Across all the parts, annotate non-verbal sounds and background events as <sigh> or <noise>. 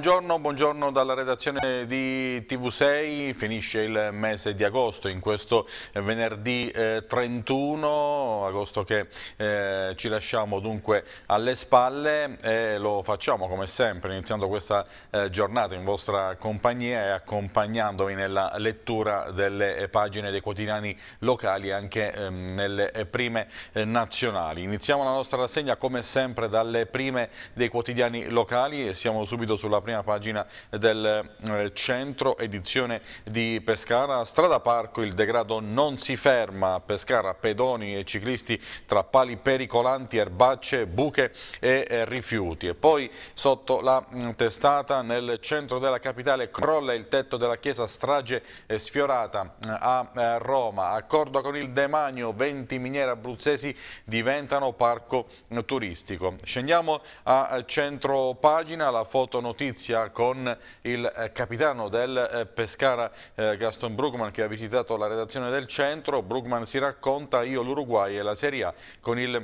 Buongiorno, buongiorno dalla redazione di TV6, finisce il mese di agosto in questo venerdì eh, 31 agosto che eh, ci lasciamo dunque alle spalle e lo facciamo come sempre iniziando questa eh, giornata in vostra compagnia e accompagnandovi nella lettura delle pagine dei quotidiani locali anche ehm, nelle prime eh, nazionali. Iniziamo la nostra rassegna come sempre dalle prime dei quotidiani locali e siamo subito sulla prima pagina del eh, centro, edizione di Pescara. Strada Parco, il degrado non si ferma a Pescara, pedoni e ciclisti tra pali pericolanti, erbacce, buche e eh, rifiuti. E poi sotto la mm, testata nel centro della capitale crolla il tetto della chiesa strage sfiorata eh, a Roma. Accordo con il demanio, 20 miniere abruzzesi diventano parco turistico. Scendiamo a centro pagina, la foto notizia con il eh, capitano del eh, Pescara eh, Gaston Brugman che ha visitato la redazione del centro. Brugman si racconta io l'Uruguay e la Serie A con il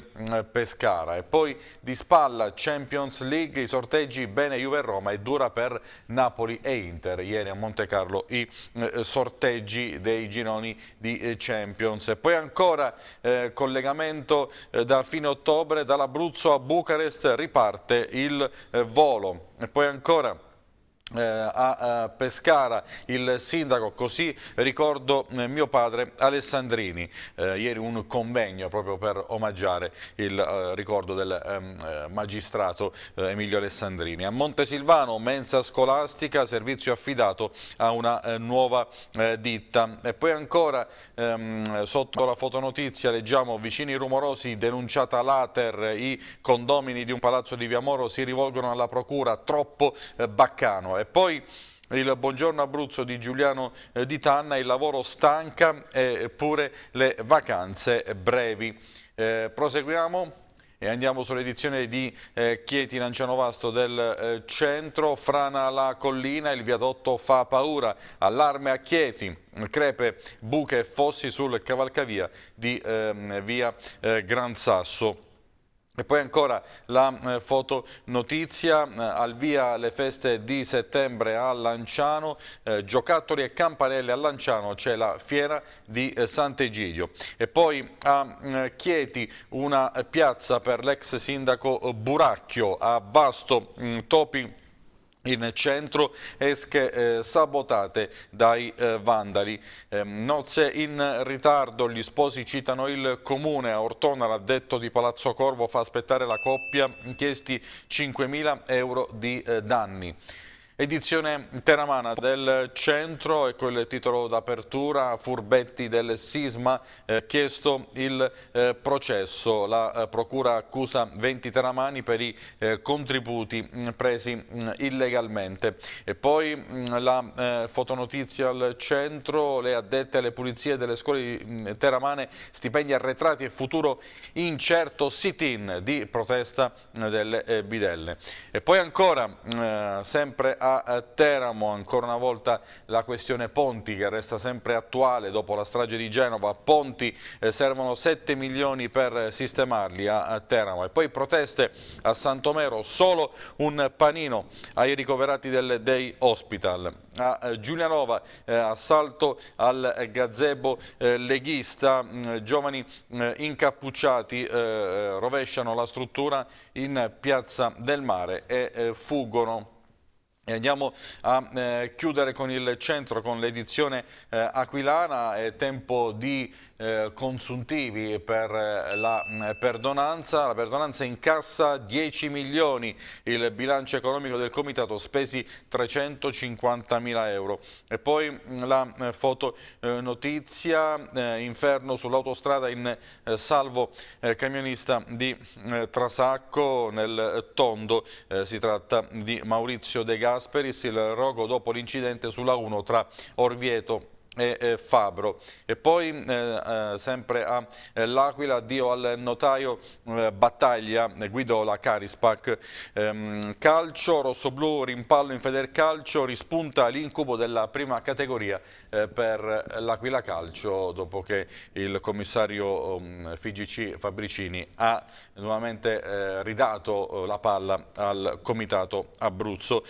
Pescara. E poi di spalla Champions League, i sorteggi bene Juve Roma e dura per Napoli e Inter. Ieri a Monte Carlo i sorteggi dei gironi di Champions. E poi ancora eh, collegamento eh, da fine ottobre dall'Abruzzo a Bucarest riparte il eh, volo. E poi ancora eh, a Pescara il sindaco, così ricordo eh, mio padre Alessandrini, eh, ieri un convegno proprio per omaggiare il eh, ricordo del ehm, eh, magistrato eh, Emilio Alessandrini. A Montesilvano, mensa scolastica, servizio affidato a una nuova ditta. E poi ancora ehm, sotto la fotonotizia leggiamo vicini rumorosi, denunciata l'Ater, i condomini di un palazzo di Viamoro si rivolgono alla procura, troppo baccano e poi il Buongiorno Abruzzo di Giuliano eh, Di Tanna, il lavoro stanca e pure le vacanze brevi. Eh, proseguiamo e andiamo sull'edizione di eh, Chieti Lancianovasto del eh, centro, frana la collina, il viadotto fa paura, allarme a Chieti, crepe, buche e fossi sul cavalcavia di ehm, via eh, Gran Sasso. E poi ancora la eh, foto notizia, eh, al via le feste di settembre a Lanciano, eh, giocattoli e campanelle a Lanciano c'è la fiera di eh, Sant'Egidio. E poi a eh, Chieti una piazza per l'ex sindaco Buracchio, a Vasto mm, Topi in centro esche eh, sabotate dai eh, vandali. Eh, nozze in ritardo, gli sposi citano il comune, a Ortona l'addetto di Palazzo Corvo fa aspettare la coppia, chiesti 5.000 euro di eh, danni. Edizione teramana del centro, ecco il titolo d'apertura, furbetti del sisma, eh, chiesto il eh, processo. La eh, procura accusa 20 teramani per i eh, contributi mh, mm, presi mh, mm, illegalmente. E poi mh, mm, la eh, fotonotizia al centro, le addette alle pulizie delle scuole teramane, stipendi arretrati e futuro incerto, sit-in di protesta delle eh, bidelle. E poi ancora, sempre a Teramo, ancora una volta la questione Ponti che resta sempre attuale dopo la strage di Genova. Ponti eh, servono 7 milioni per sistemarli a Teramo e poi proteste a Santomero, solo un panino ai ricoverati del Day Hospital. A eh, Giulianova, eh, assalto al gazebo leghista, mm, giovani incappucciati rovesciano la struttura in Piazza del Mare e fuggono e andiamo a eh, chiudere con il centro, con l'edizione eh, aquilana, è tempo di eh, consuntivi per eh, la eh, perdonanza, la perdonanza incassa 10 milioni, il bilancio economico del comitato spesi 350 mila euro. E poi mm, la eh, foto notizia, inferno sull'autostrada in salvo camionista di Trasacco nel Tondo, si tratta di Maurizio De Gasperi Gasperis il rogo dopo l'incidente sulla 1 tra Orvieto e eh, Fabro. E poi eh, eh, sempre a eh, L'Aquila, addio al notaio, eh, battaglia, guidò la Carispac. Ehm, calcio, rossoblu, rimpallo in Federcalcio, rispunta l'incubo della prima categoria eh, per l'Aquila Calcio dopo che il commissario um, FIGC Fabricini ha nuovamente ridato la palla al comitato Abruzzo.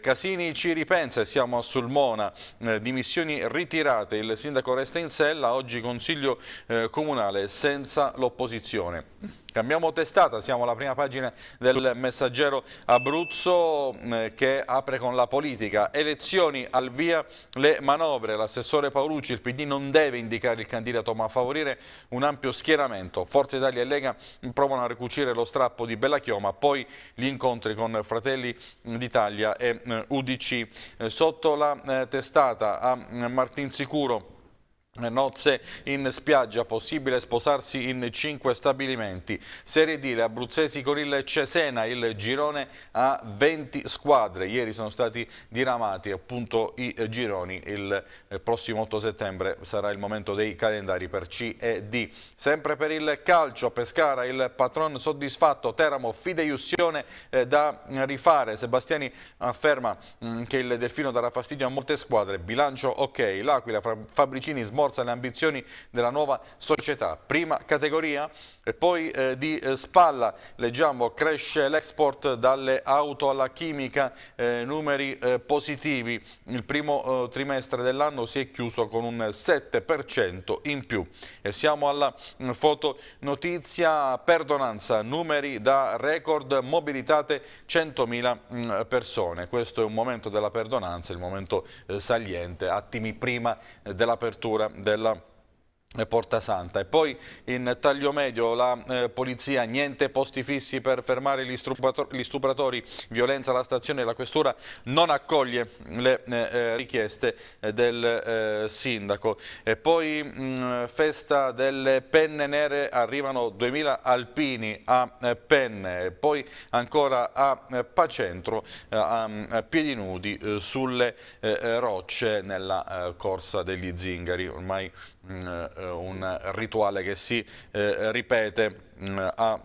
Casini ci ripensa e siamo a Sulmona, dimissioni ritirate ritirate, il sindaco resta in sella, oggi consiglio eh, comunale senza l'opposizione. Cambiamo testata, siamo alla prima pagina del messaggero Abruzzo eh, che apre con la politica. Elezioni al via le manovre. L'assessore Paolucci, il PD non deve indicare il candidato ma favorire un ampio schieramento. Forza Italia e Lega provano a ricucire lo strappo di Bella Chioma, poi gli incontri con Fratelli d'Italia e eh, UDC. Eh, sotto la testata a Martin Sicuro Nozze in spiaggia, possibile sposarsi in cinque stabilimenti. Serie D, le abruzzesi con il Cesena, il girone a 20 squadre. Ieri sono stati diramati appunto i gironi. Il prossimo 8 settembre sarà il momento dei calendari per C e D. Sempre per il calcio, Pescara, il patron soddisfatto, Teramo, fideiussione eh, da rifare. Sebastiani afferma mm, che il Delfino darà fastidio a molte squadre. Bilancio ok, l'Aquila, Fabricini smorza forza le ambizioni della nuova società. Prima categoria e poi eh, di eh, spalla leggiamo cresce l'export dalle auto alla chimica, eh, numeri eh, positivi. Il primo eh, trimestre dell'anno si è chiuso con un 7% in più. E siamo alla mh, mm, foto notizia perdonanza, numeri da record mobilitate 100.000 mm, persone. Questo è un momento della perdonanza, il momento eh, saliente, attimi prima dell'apertura della Porta Santa. E poi in taglio medio la eh, polizia niente posti fissi per fermare gli, gli stupratori violenza alla stazione la questura non accoglie le eh, eh richieste eh, del eh, sindaco. E poi mh, mm, festa delle penne nere arrivano 2000 alpini a eh, penne. E poi ancora a Pacentro a, a piedi nudi sulle rocce nella corsa degli zingari. Ormai mh, mm, un rituale che si eh, ripete mm, a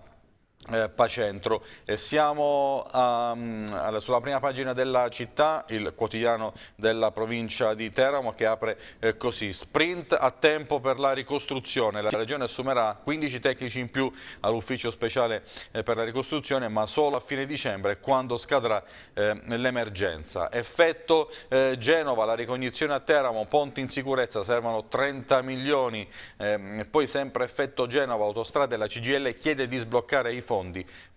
eh, Pacentro. E siamo um, sulla prima pagina della città, il quotidiano della provincia di Teramo che apre eh, così, sprint a tempo per la ricostruzione, la regione assumerà 15 tecnici in più all'ufficio speciale eh, per la ricostruzione ma solo a fine dicembre quando scadrà eh, l'emergenza. Effetto eh, Genova, la ricognizione a Teramo, ponti in sicurezza, servono 30 milioni, ehm, poi sempre effetto Genova, autostrade, la CGL chiede di sbloccare i fondi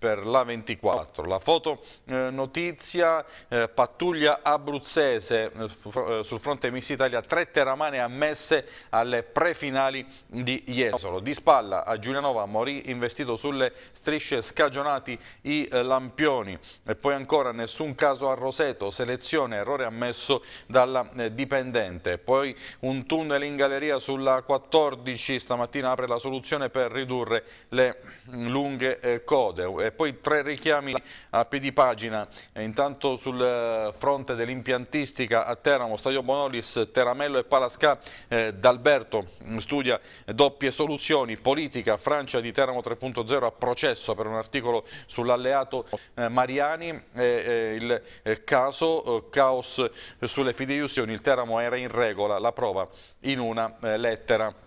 per la 24. La foto eh, notizia, eh, pattuglia abruzzese eh, eh, sul fronte Miss Italia, tre teramane ammesse alle prefinali di Jesolo. Di spalla a Giulianova morì investito sulle strisce scagionati i eh, lampioni e poi ancora nessun caso a Roseto, selezione, errore ammesso dalla dipendente. Poi un tunnel in galleria sulla 14, stamattina apre la soluzione per ridurre le mm, lunghe code e poi tre richiami a piedi pagina, intanto sul eh, fronte dell'impiantistica a Teramo, Stadio Bonolis, Teramello e Palasca, eh, D'Alberto studia doppie soluzioni, politica, Francia di Teramo 3.0 a processo per un articolo sull'alleato eh, Mariani, eh, il eh, caso, eh, caos sulle fideiussioni, il Teramo era in regola, la prova in una lettera.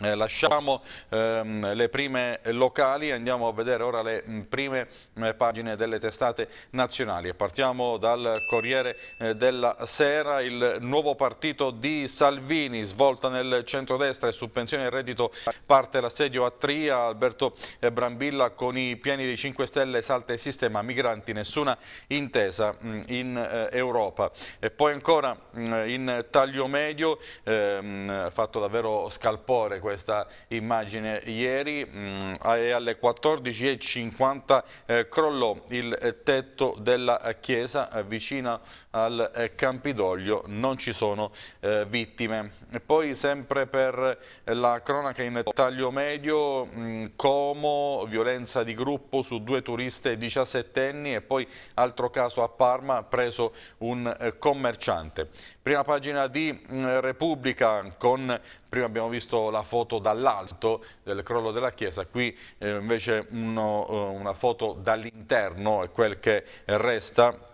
Eh, lasciamo ehm, le prime locali, andiamo a vedere ora le mh, mm, prime mh, eh, pagine delle testate nazionali. Partiamo dal Corriere eh, della Sera, il nuovo partito di Salvini, svolta nel centrodestra e su pensione e reddito parte l'assedio a Tria, Alberto eh, Brambilla con i piani dei 5 Stelle salta il sistema migranti, nessuna intesa mh, mm, in eh, Europa. E poi ancora mm, in taglio medio, ehm, fatto davvero scalpore questa immagine. Ieri mh, mm, alle 14.50 eh, crollò il tetto della chiesa eh, vicino al eh, Campidoglio non ci sono eh, vittime. E poi sempre per la cronaca in taglio medio, mh, Como, violenza di gruppo su due turiste 17 anni e poi altro caso a Parma, preso un eh, commerciante. Prima pagina di mh, Repubblica con, prima abbiamo visto la foto dall'alto del crollo della chiesa, qui eh, invece uno, uh, una foto dall'interno è quel che resta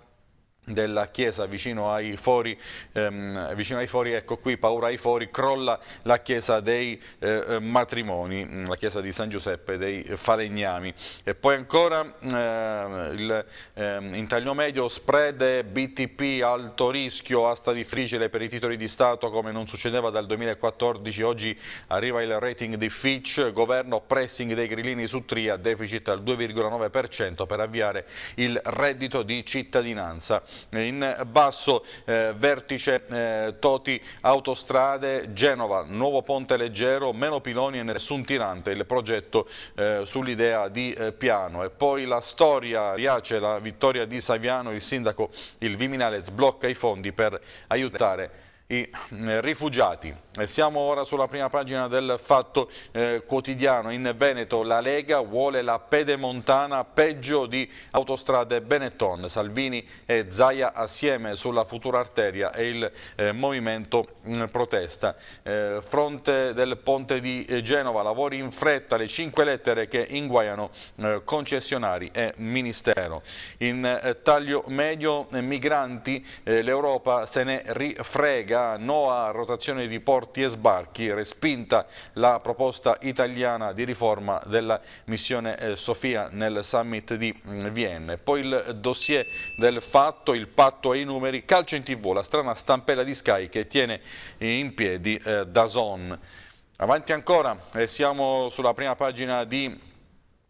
della chiesa vicino ai, fori, ehm, vicino ai fori, ecco qui paura ai fori, crolla la chiesa dei eh, eh matrimoni, mm, la chiesa di San Giuseppe dei Falegnami. E poi ancora eh, il, eh, in taglio medio spread BTP alto rischio, asta difficile per i titoli di Stato come non succedeva dal 2014, oggi arriva il rating di Fitch, governo pressing dei grillini su Tria, deficit al 2,9% per avviare il reddito di cittadinanza in basso eh, vertice eh, Toti Autostrade Genova, nuovo ponte leggero, meno piloni e nessun tirante, il progetto eh, sull'idea di eh, piano. E poi la storia riace la vittoria di Saviano, il sindaco il Viminale sblocca i fondi per aiutare i eh, rifugiati. Siamo ora sulla prima pagina del Fatto eh, Quotidiano. In Veneto la Lega vuole la pedemontana peggio di autostrade Benetton. Salvini e Zaia assieme sulla futura arteria e il eh, movimento mh, mm, protesta. Eh, fronte del ponte di eh, Genova, lavori in fretta, le cinque lettere che inguaiano eh, concessionari e ministero. In taglio medio migranti, l'Europa se ne rifrega Lega, no a rotazione di porti e sbarchi, respinta la proposta italiana di riforma della missione eh, Sofia nel summit di mm, Vienna. Poi il dossier del fatto, il patto ai numeri, calcio in tv, la strana stampella di Sky che tiene in piedi eh, Dazon. Avanti ancora, eh, siamo sulla prima pagina di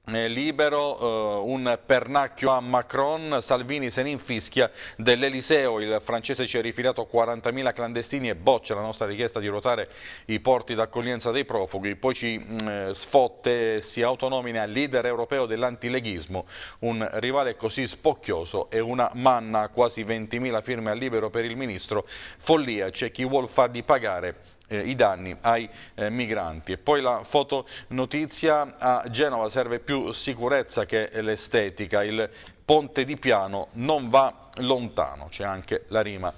eh, libero, eh, un pernacchio a Macron, Salvini se ne infischia dell'Eliseo, il francese ci ha rifilato 40.000 clandestini e boccia la nostra richiesta di ruotare i porti d'accoglienza dei profughi, poi ci mh, mm, sfotte, si autonomina leader europeo dell'antileghismo, un rivale così spocchioso e una manna a quasi 20.000 firme al libero per il ministro, follia, c'è chi vuol fargli pagare eh, i danni ai eh, migranti. E poi la fotonotizia a Genova serve più sicurezza che l'estetica, il ponte di piano non va lontano, c'è anche la rima.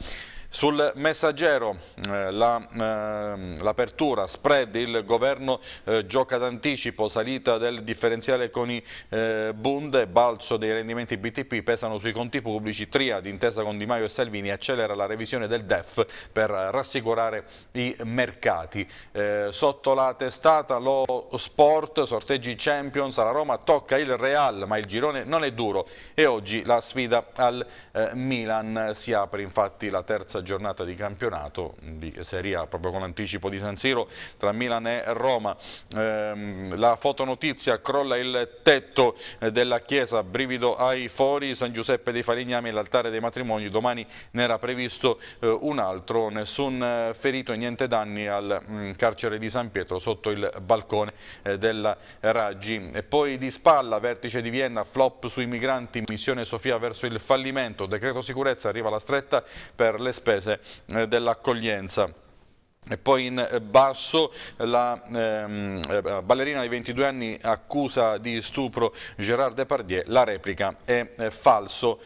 Sul messaggero eh, l'apertura, la, eh, spread, il governo eh, gioca d'anticipo, salita del differenziale con i eh, Bund, balzo dei rendimenti BTP pesano sui conti pubblici, Tria d'intesa con Di Maio e Salvini accelera la revisione del DEF per rassicurare i mercati. Eh, sotto la testata lo sport, sorteggi Champions, alla Roma tocca il Real ma il girone non è duro e oggi la sfida al eh, Milan si apre infatti la terza giornata di campionato di Serie A, proprio con anticipo di San Siro tra Milan e Roma. Ehm, la fotonotizia crolla il tetto della chiesa, brivido ai fori, San Giuseppe dei Falegnami e l'altare dei matrimoni, domani ne era previsto eh, un altro, nessun eh, ferito e niente danni al mh, carcere di San Pietro sotto il balcone eh, della Raggi. E poi di spalla, vertice di Vienna, flop sui migranti, missione Sofia verso il fallimento, decreto sicurezza, arriva la stretta per le spese spese eh, dell'accoglienza. E poi in basso la ehm, eh, ballerina di 22 anni accusa di stupro Gérard Depardieu, la replica è falso.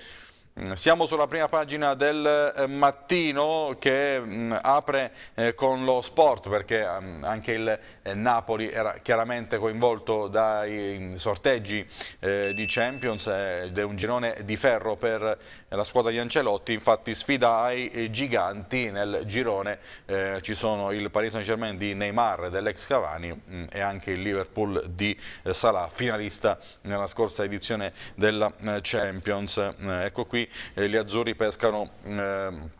Mm, siamo sulla prima pagina del eh, mattino che mm, apre eh, con lo sport perché mm, anche il eh, Napoli era chiaramente coinvolto dai sorteggi di Champions ed è un girone di ferro per la squadra di Ancelotti, infatti sfida ai giganti nel girone ci sono il Paris Saint Germain di Neymar dell'ex Cavani e anche il Liverpool di Salah, finalista nella scorsa edizione della Champions. Ecco qui eh, gli azzurri pescano...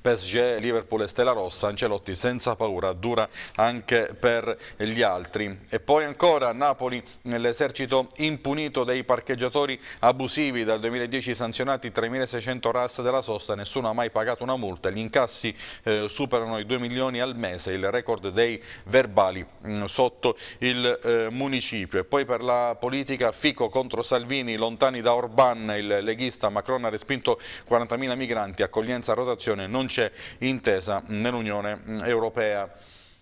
PSG, Liverpool e Stella Rossa, Ancelotti senza paura, dura anche per gli altri. E poi ancora Napoli, l'esercito impunito dei parcheggiatori abusivi, dal 2010 sanzionati 3.600 RAS della sosta, nessuno ha mai pagato una multa, gli incassi eh, superano i 2 milioni al mese, il record dei verbali mh, mm, sotto il eh, municipio. E poi per la politica Fico contro Salvini, lontani da Orban, il leghista Macron ha respinto 40.000 migranti, accoglienza a rotazione, non c'è intesa nell'Unione Europea.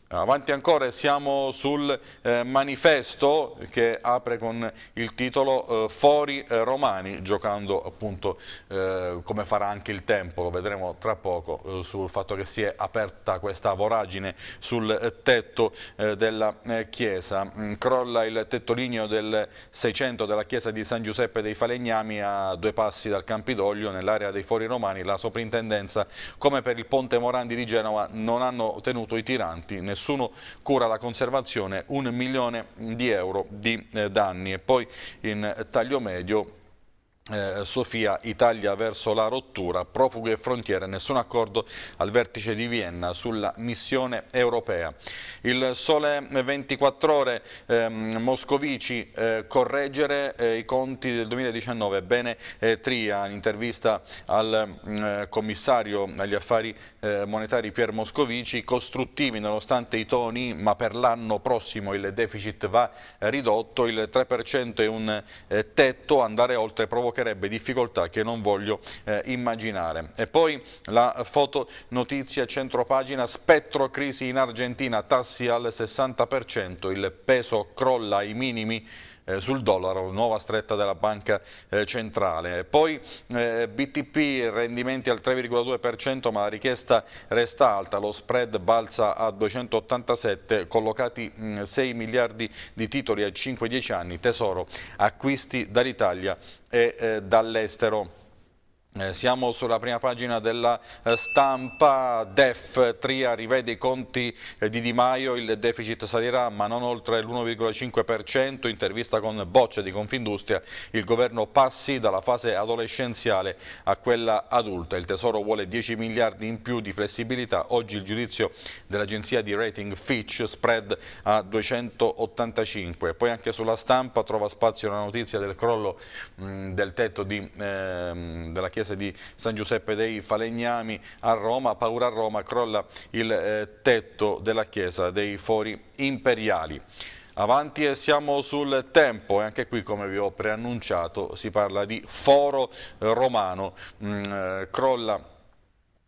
Avanti ancora siamo sul eh, manifesto che apre con il titolo eh, Fori eh, Romani, giocando appunto eh, come farà anche il tempo, lo vedremo tra poco, eh, sul fatto che si è aperta questa voragine sul tetto della chiesa. Mm, crolla il tettolineo del 600 della chiesa di San Giuseppe dei Falegnami a due passi dal Campidoglio, nell'area dei Fori Romani. La soprintendenza, come per il Ponte Morandi di Genova, non hanno tenuto i tiranti, nessuno nessuno cura la conservazione, un milione di euro di eh, danni. E poi in taglio medio eh, Sofia, Italia verso la rottura, profughi e frontiere, nessun accordo al vertice di Vienna sulla missione europea. Il Sole 24 Ore, ehm, Moscovici, eh, correggere eh, i conti del 2019, bene eh, Tria, in intervista al mm, eh, commissario agli affari eh, monetari Pier Moscovici, costruttivi nonostante i toni, ma per l'anno prossimo il deficit va ridotto, il 3% è un tetto, andare oltre provocazione provocherebbe difficoltà che non voglio eh, immaginare. E poi la foto notizia centropagina, spettro crisi in Argentina, tassi al 60%, il peso crolla ai minimi eh, sul dollaro, nuova stretta della banca eh, centrale. Poi eh, BTP rendimenti al 3,2% ma la richiesta resta alta, lo spread balza a 287, collocati mh, 6 miliardi di titoli a 5-10 anni, tesoro, acquisti dall'Italia e eh, dall'estero. Eh, siamo sulla prima pagina della eh, stampa, DEF, Tria rivede i conti eh, di Di Maio, il deficit salirà ma non oltre l'1,5%, intervista con Boccia di Confindustria, il governo passi dalla fase adolescenziale a quella adulta, il Tesoro vuole 10 miliardi in più di flessibilità, oggi il giudizio dell'agenzia di rating Fitch, spread a 285, poi anche sulla stampa trova spazio la notizia del crollo mh, del tetto di, eh, della chiesa chiesa di San Giuseppe dei Falegnami a Roma, paura a Roma, crolla il eh, tetto della chiesa dei Fori Imperiali. Avanti e siamo sul tempo. E anche qui come vi ho preannunciato si parla di foro romano, mm, eh, crolla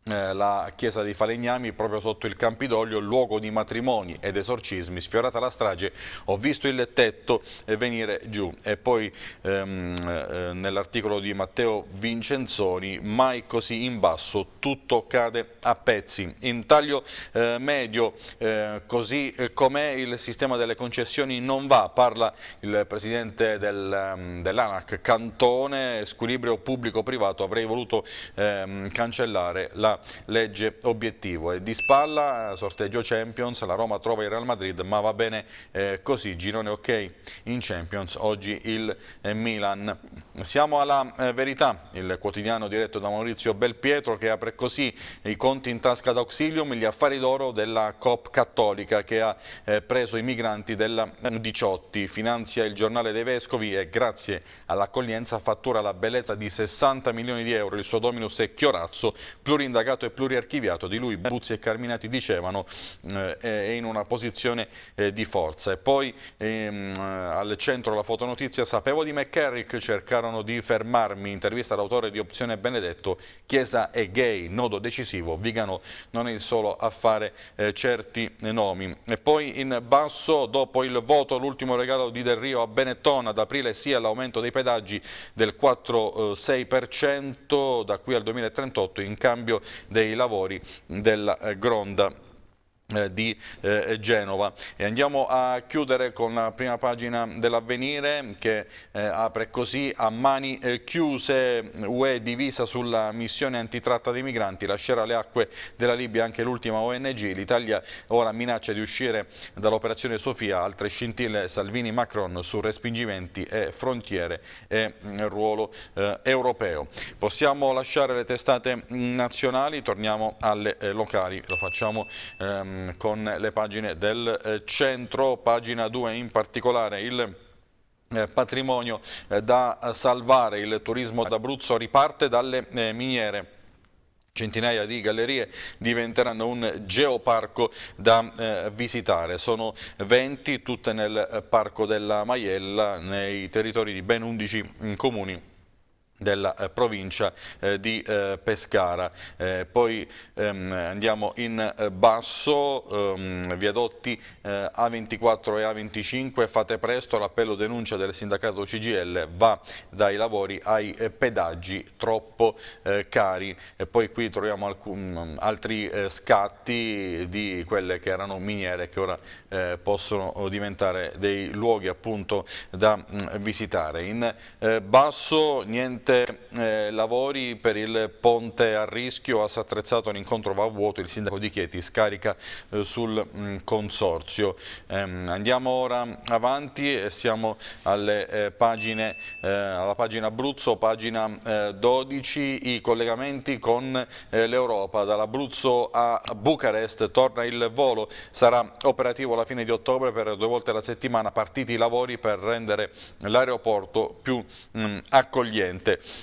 eh, la chiesa di Falegnami proprio sotto il Campidoglio, luogo di matrimoni ed esorcismi, sfiorata la strage ho visto il tetto venire giù. E poi ehm, eh, nell'articolo di Matteo Vincenzoni mai così in basso tutto cade a pezzi. In taglio eh, medio eh, così com'è il sistema delle concessioni non va parla il presidente del, um, dell'ANAC. Cantone squilibrio pubblico-privato avrei voluto ehm, cancellare la legge obiettivo. E di spalla, sorteggio Champions, la Roma trova il Real Madrid, ma va bene eh, così, girone ok in Champions, oggi il eh, Milan. Siamo alla eh, verità, il quotidiano diretto da Maurizio Belpietro che apre così i conti in tasca d'Auxilium, gli affari d'oro della COP cattolica che ha eh, preso i migranti della 18, eh, finanzia il giornale dei Vescovi e grazie all'accoglienza fattura la bellezza di 60 milioni di euro, il suo dominus è Chiorazzo, plurindagato indagato e pluriarchiviato di lui Buzzi e Carminati dicevano eh, è in una posizione eh, di forza. E poi ehm, al centro la fotonotizia sapevo di McCarrick cercarono di fermarmi intervista all'autore di Opzione Benedetto Chiesa è gay nodo decisivo Vigano non è il solo a fare eh, certi nomi. E poi in basso dopo il voto l'ultimo regalo di Del Rio a Benetton ad aprile sia l'aumento dei pedaggi del 4-6% da qui al 2038 in cambio dei lavori della eh, Gronda di eh, Genova. E andiamo a chiudere con la prima pagina dell'avvenire che eh, apre così a mani eh, chiuse UE divisa sulla missione antitratta dei migranti lascerà le acque della Libia anche l'ultima ONG l'Italia ora minaccia di uscire dall'operazione Sofia. Altre scintille Salvini Macron su respingimenti e frontiere e mm, ruolo eh, europeo. Possiamo lasciare le testate nazionali? Torniamo alle eh, locali. Lo facciamo ehm, Ehm, con le pagine del eh, centro, pagina 2 in particolare il eh, patrimonio eh, da salvare, il turismo d'Abruzzo riparte dalle miniere. Centinaia di gallerie diventeranno un geoparco da eh, visitare, sono 20 tutte nel Parco della Maiella nei territori di ben 11 comuni della eh, provincia eh, di eh, Pescara. Eh, poi ehm, andiamo in eh, basso, ehm, viadotti eh, A24 e A25, fate presto, l'appello denuncia del sindacato CGL va dai lavori ai pedaggi troppo cari. E poi qui troviamo alcun, altri scatti di quelle che erano miniere che ora possono diventare dei luoghi appunto da mh, mm, visitare. In basso niente eh, lavori per il ponte a rischio, ha attrezzato un incontro va a vuoto, il sindaco di Chieti scarica eh, sul mh, mm, consorzio. Eh, andiamo ora avanti siamo alle eh, pagine, eh, alla pagina Abruzzo, pagina 12, eh, i collegamenti con l'Europa, dall'Abruzzo a Bucarest torna il volo, sarà operativo alla fine di ottobre per due volte alla settimana, partiti i lavori per rendere l'aeroporto più mh, mm,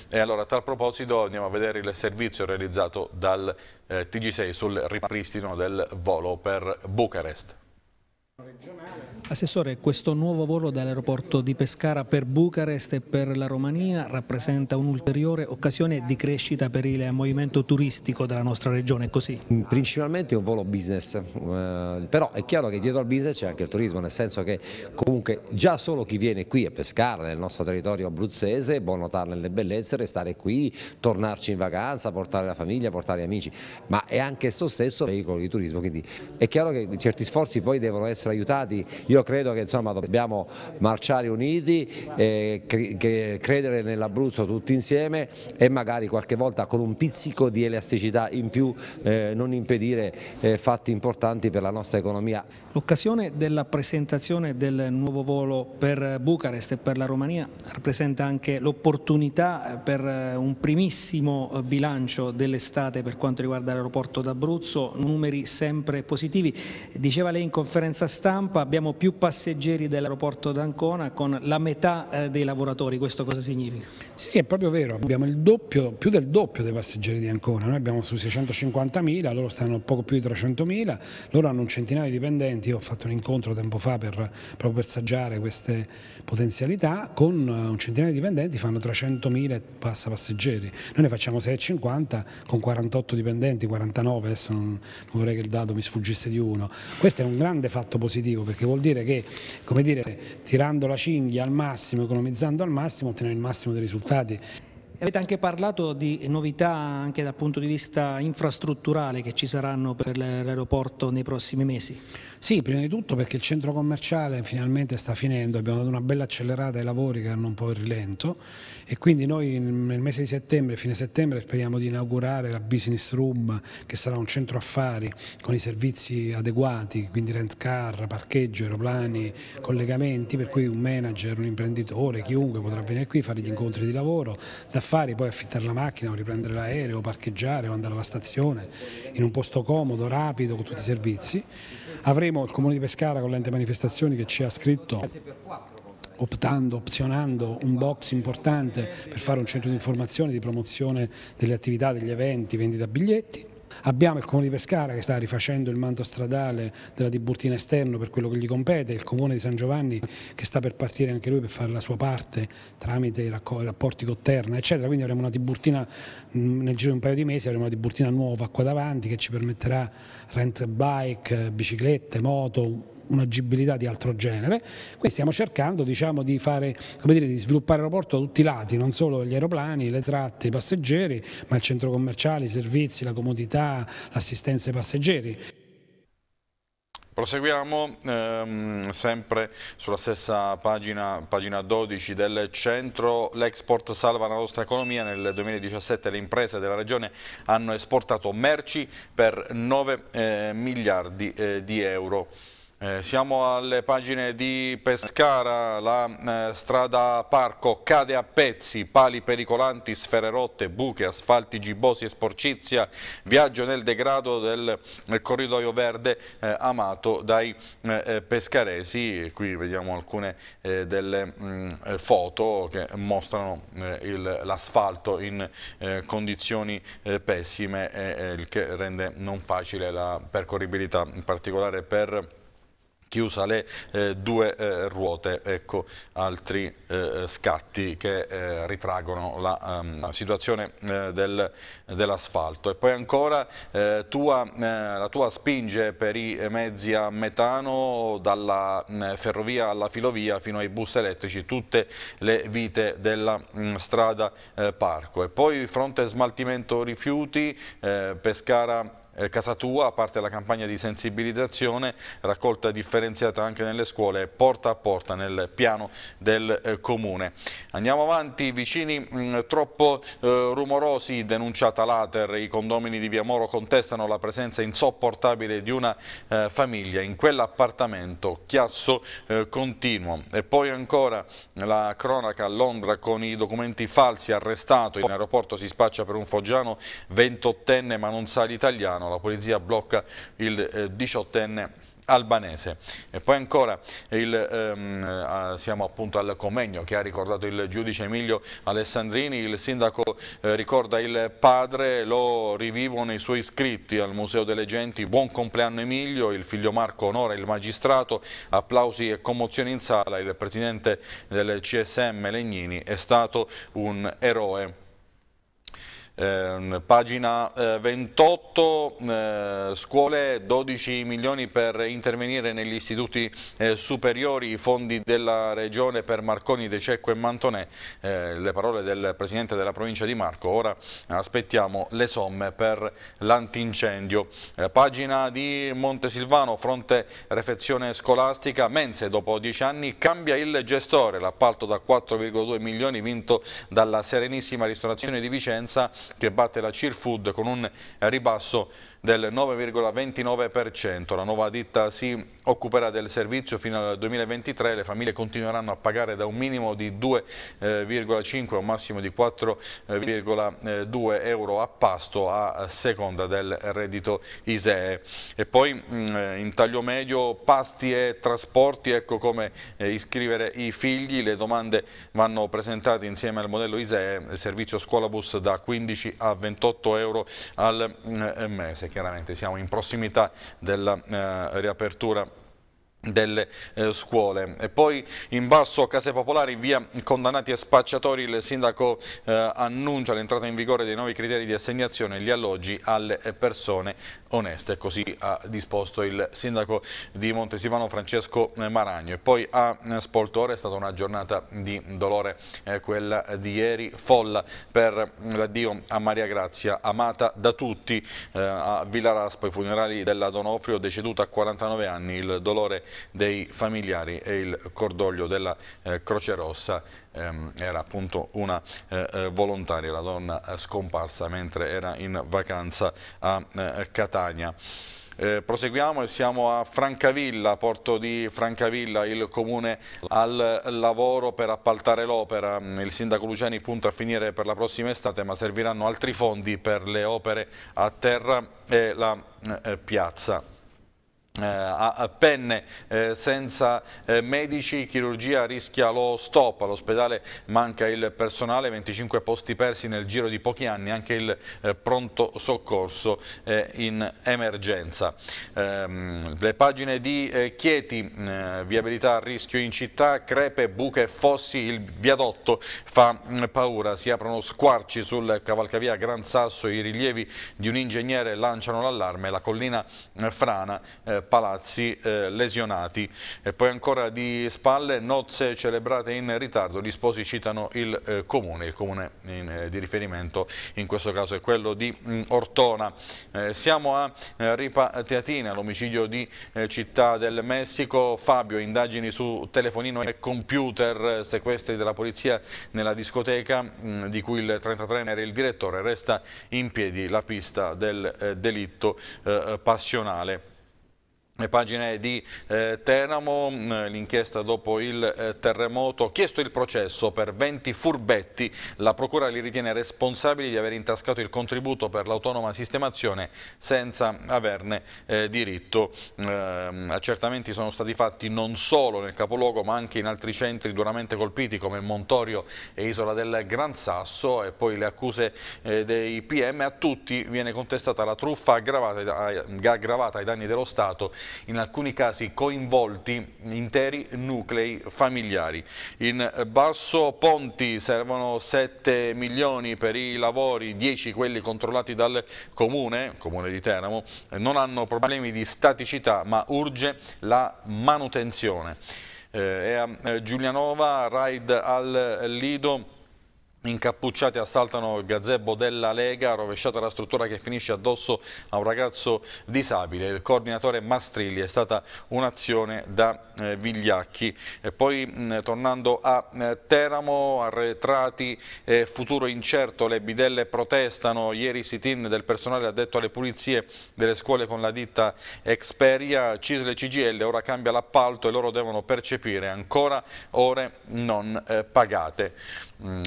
E allora a tal proposito andiamo a vedere il servizio realizzato dal eh, TG6 sul ripristino del volo per Bucarest. Assessore, questo nuovo volo dall'aeroporto di Pescara per Bucarest e per la Romania rappresenta un'ulteriore occasione di crescita per il movimento turistico della nostra regione, così? Principalmente è un volo business, eh, però è chiaro che dietro al business c'è anche il turismo, nel senso che comunque già solo chi viene qui a pescare nel nostro territorio abruzzese può notarne le bellezze, restare qui, tornarci in vacanza, portare la famiglia, portare gli amici, ma è anche esso stesso veicolo di turismo, quindi è chiaro che certi sforzi poi devono essere aiutati io credo che insomma, dobbiamo marciare uniti, credere nell'Abruzzo tutti insieme e magari qualche volta con un pizzico di elasticità in più eh, non impedire eh, fatti importanti per la nostra economia. L'occasione della presentazione del nuovo volo per Bucarest e per la Romania rappresenta anche l'opportunità per un primissimo bilancio dell'estate per quanto riguarda l'aeroporto d'Abruzzo, numeri sempre positivi. Diceva lei in conferenza stampa abbiamo più passeggeri dell'aeroporto d'Ancona con la metà eh, dei lavoratori, questo cosa significa? Sì, è proprio vero, abbiamo il doppio, più del doppio dei passeggeri di Ancona, noi abbiamo su 650.000, loro stanno poco più di 300.000, loro hanno un centinaio di dipendenti, io ho fatto un incontro tempo fa per, proprio per saggiare queste potenzialità, con eh, un centinaio di dipendenti fanno 300.000 passa passeggeri, noi ne facciamo 650 con 48 dipendenti, 49, adesso non, non vorrei che il dato mi sfuggisse di uno, questo è un grande fatto positivo perché vuol dire che come dire, tirando la cinghia al massimo, economizzando al massimo, ottenere il massimo dei risultati. Avete anche parlato di novità anche dal punto di vista infrastrutturale che ci saranno per l'aeroporto nei prossimi mesi? Sì, prima di tutto perché il centro commerciale finalmente sta finendo, abbiamo dato una bella accelerata ai lavori che hanno un po' il rilento e quindi noi nel mese di settembre, fine settembre, speriamo di inaugurare la business room che sarà un centro affari con i servizi adeguati, quindi rent car, parcheggio, aeroplani, collegamenti, per cui un manager, un imprenditore, chiunque potrà venire qui, fare gli incontri di lavoro, da affari, poi affittare la macchina o riprendere l'aereo, parcheggiare o andare alla stazione in un posto comodo, rapido, con tutti i servizi. Avremo il Comune di Pescara con l'ente manifestazioni che ci ha scritto optando, opzionando un box importante per fare un centro di informazione, di promozione delle attività, degli eventi, vendita biglietti Abbiamo il Comune di Pescara che sta rifacendo il manto stradale della Tiburtina esterno per quello che gli compete, il Comune di San Giovanni che sta per partire anche lui per fare la sua parte tramite i rapporti con Terna, eccetera. Quindi avremo una Tiburtina nel giro di un paio di mesi, avremo una Tiburtina nuova qua davanti che ci permetterà rent bike, biciclette, moto, un'agibilità di altro genere. Qui stiamo cercando diciamo, di, fare, dire, di sviluppare l'aeroporto da tutti i lati, non solo gli aeroplani, le tratte, i passeggeri, ma il centro commerciale, i servizi, la comodità, l'assistenza ai passeggeri. Proseguiamo ehm, sempre sulla stessa pagina, pagina 12 del centro, l'export salva la nostra economia, nel 2017 le imprese della regione hanno esportato merci per 9 eh, miliardi eh, di euro. Eh, siamo alle pagine di Pescara, la eh, strada Parco cade a pezzi, pali pericolanti, sfere rotte, buche, asfalti gibbosi e sporcizia, viaggio nel degrado del, del corridoio verde eh, amato dai eh, eh, pescaresi. Qui vediamo alcune eh, delle mh, mm, foto che mostrano l'asfalto in condizioni pessime, il che rende non facile la percorribilità, in particolare per chiusa le eh, due eh, ruote, ecco altri eh, scatti che eh, ritraggono la, um, situazione eh, del, dell'asfalto. E poi ancora tua, la tua spinge per i mezzi a metano dalla ferrovia alla filovia fino ai bus elettrici, tutte le vite della mh, strada Parco. E poi fronte smaltimento rifiuti, Pescara casa tua, a parte la campagna di sensibilizzazione, raccolta differenziata anche nelle scuole, porta a porta nel piano del eh, comune. Andiamo avanti, vicini mh, mm, troppo eh, rumorosi, denunciata l'Ater, i condomini di Via Moro contestano la presenza insopportabile di una eh, famiglia in quell'appartamento, chiasso eh, continuo. E poi ancora la cronaca a Londra con i documenti falsi, arrestato, in aeroporto si spaccia per un foggiano 28enne ma non sa l'italiano, Milano, la polizia blocca il eh, diciottenne albanese. E poi ancora il, ehm, siamo appunto al convegno che ha ricordato il giudice Emilio Alessandrini, il sindaco eh, ricorda il padre, lo rivivono i suoi iscritti al Museo delle Genti, buon compleanno Emilio, il figlio Marco onora il magistrato, applausi e commozioni in sala, il presidente del CSM Legnini è stato un eroe eh, pagina eh, 28, eh, scuole 12 milioni per intervenire negli istituti eh, superiori, fondi della regione per Marconi, De Cecco e Mantonè, eh, le parole del Presidente della provincia di Marco, ora aspettiamo le somme per l'antincendio. Eh, pagina di Montesilvano, fronte refezione scolastica, Mense dopo 10 anni cambia il gestore, l'appalto da 4,2 milioni vinto dalla Serenissima Ristorazione di Vicenza che batte la Cheer Food con un ribasso del 9,29%. La nuova ditta si occuperà del servizio fino al 2023, le famiglie continueranno a pagare da un minimo di 2,5 a un massimo di 4,2 euro a pasto a seconda del reddito ISEE. E poi mm, in taglio medio pasti e trasporti, ecco come eh, iscrivere i figli, le domande vanno presentate insieme al modello ISEE, servizio scuola bus da 15 a 28 euro al mm, mese chiaramente siamo in prossimità della eh, riapertura delle eh, scuole. E poi in basso Case Popolari, via condannati e spacciatori, il sindaco eh, annuncia l'entrata in vigore dei nuovi criteri di assegnazione agli alloggi alle persone oneste, così ha disposto il sindaco di Montesivano Francesco Maragno. E poi a Spoltore è stata una giornata di dolore, eh, quella di ieri, folla per l'addio a Maria Grazia, amata da tutti eh, a Villaraspo, i funerali della Donofrio, deceduta a 49 anni, il dolore dei familiari e il cordoglio della eh, Croce Rossa ehm, era appunto una eh, eh volontaria, la donna eh, scomparsa mentre era in vacanza a eh, Catania. Eh, proseguiamo e siamo a Francavilla, porto di Francavilla, il comune al lavoro per appaltare l'opera. Il sindaco Luciani punta a finire per la prossima estate ma serviranno altri fondi per le opere a terra e la eh, piazza. Eh, a penne eh, senza eh, medici, chirurgia rischia lo stop, all'ospedale manca il personale, 25 posti persi nel giro di pochi anni, anche il pronto soccorso in emergenza. Ehm, le pagine di Chieti, eh, viabilità a rischio in città, crepe, buche, fossi, il viadotto fa mm, paura, si aprono squarci sul cavalcavia Gran Sasso, i rilievi di un ingegnere lanciano l'allarme, la collina frana palazzi lesionati. E poi ancora di spalle, nozze celebrate in ritardo, gli sposi citano il comune, il comune in, di riferimento in questo caso è quello di mh, mm, Ortona. siamo a Ripa Teatina, l'omicidio di Città del Messico, Fabio, indagini su telefonino e computer, sequestri della polizia nella discoteca mh, di cui il 33 era il direttore, resta in piedi la pista del eh, delitto eh, passionale. Le pagine di eh, Teramo, mm, l'inchiesta dopo il eh, terremoto, chiesto il processo per 20 furbetti, la procura li ritiene responsabili di aver intascato il contributo per l'autonoma sistemazione senza averne eh, diritto. Ehm, accertamenti sono stati fatti non solo nel capoluogo ma anche in altri centri duramente colpiti come Montorio e Isola del Gran Sasso e poi le accuse eh, dei PM. A tutti viene contestata la truffa aggravata, aggravata ai danni dello Stato in alcuni casi coinvolti interi nuclei familiari. In basso Ponti servono 7 milioni per i lavori, 10 quelli controllati dal Comune, Comune di Teramo, non hanno problemi di staticità ma urge la manutenzione. Eh, e a eh, Giulianova, ride al Lido, Incappucciati assaltano il gazebo della Lega, rovesciata la struttura che finisce addosso a un ragazzo disabile. Il coordinatore Mastrilli è stata un'azione da eh, Vigliacchi. E poi mh, tornando a eh, Teramo, arretrati e futuro incerto, le bidelle protestano. Ieri sit-in del personale addetto alle pulizie delle scuole con la ditta Experia, Cisle CGL, ora cambia l'appalto e loro devono percepire ancora ore non eh, pagate. Mm,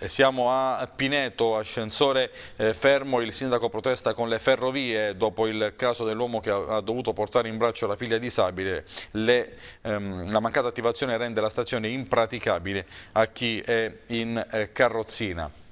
eh, siamo a Pineto, ascensore eh, fermo, il sindaco protesta con le ferrovie dopo il caso dell'uomo che ha, dovuto portare in braccio la figlia disabile. Le, ehm, la mancata attivazione rende la stazione impraticabile a chi è in eh, carrozzina.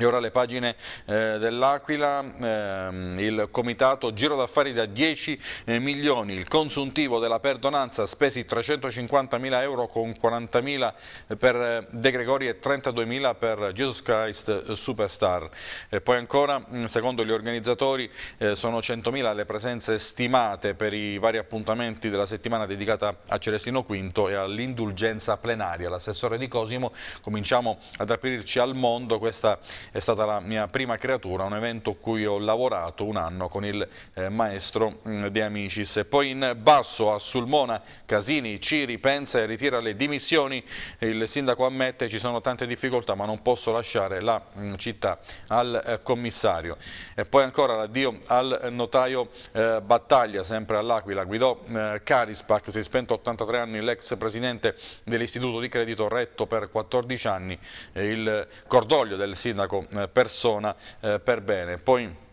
E ora le pagine eh, dell'Aquila, ehm, il comitato giro d'affari da 10 eh, milioni, il consuntivo della perdonanza spesi 350 mila euro con 40 mila per eh, De Gregori e 32 mila per Jesus Christ eh, Superstar. E poi ancora, mm, secondo gli organizzatori, eh, sono 100 mila le presenze stimate per i vari appuntamenti della settimana dedicata a Celestino V e all'indulgenza plenaria. L'assessore di Cosimo, cominciamo ad aprirci al mondo, questa è stata la mia prima creatura, un evento cui ho lavorato un anno con il eh, maestro mh, mm, De Amicis. E poi in basso a Sulmona, Casini, Ciri pensa e ritira le dimissioni, il sindaco ammette ci sono tante difficoltà ma non posso lasciare la mh, mm, città al eh, commissario. E poi ancora l'addio al notaio eh, Battaglia, sempre all'Aquila, guidò eh, Carispac, si è spento 83 anni l'ex presidente dell'istituto di credito retto per 14 anni, il cordoglio del sindaco eh, persona eh, per bene. Poi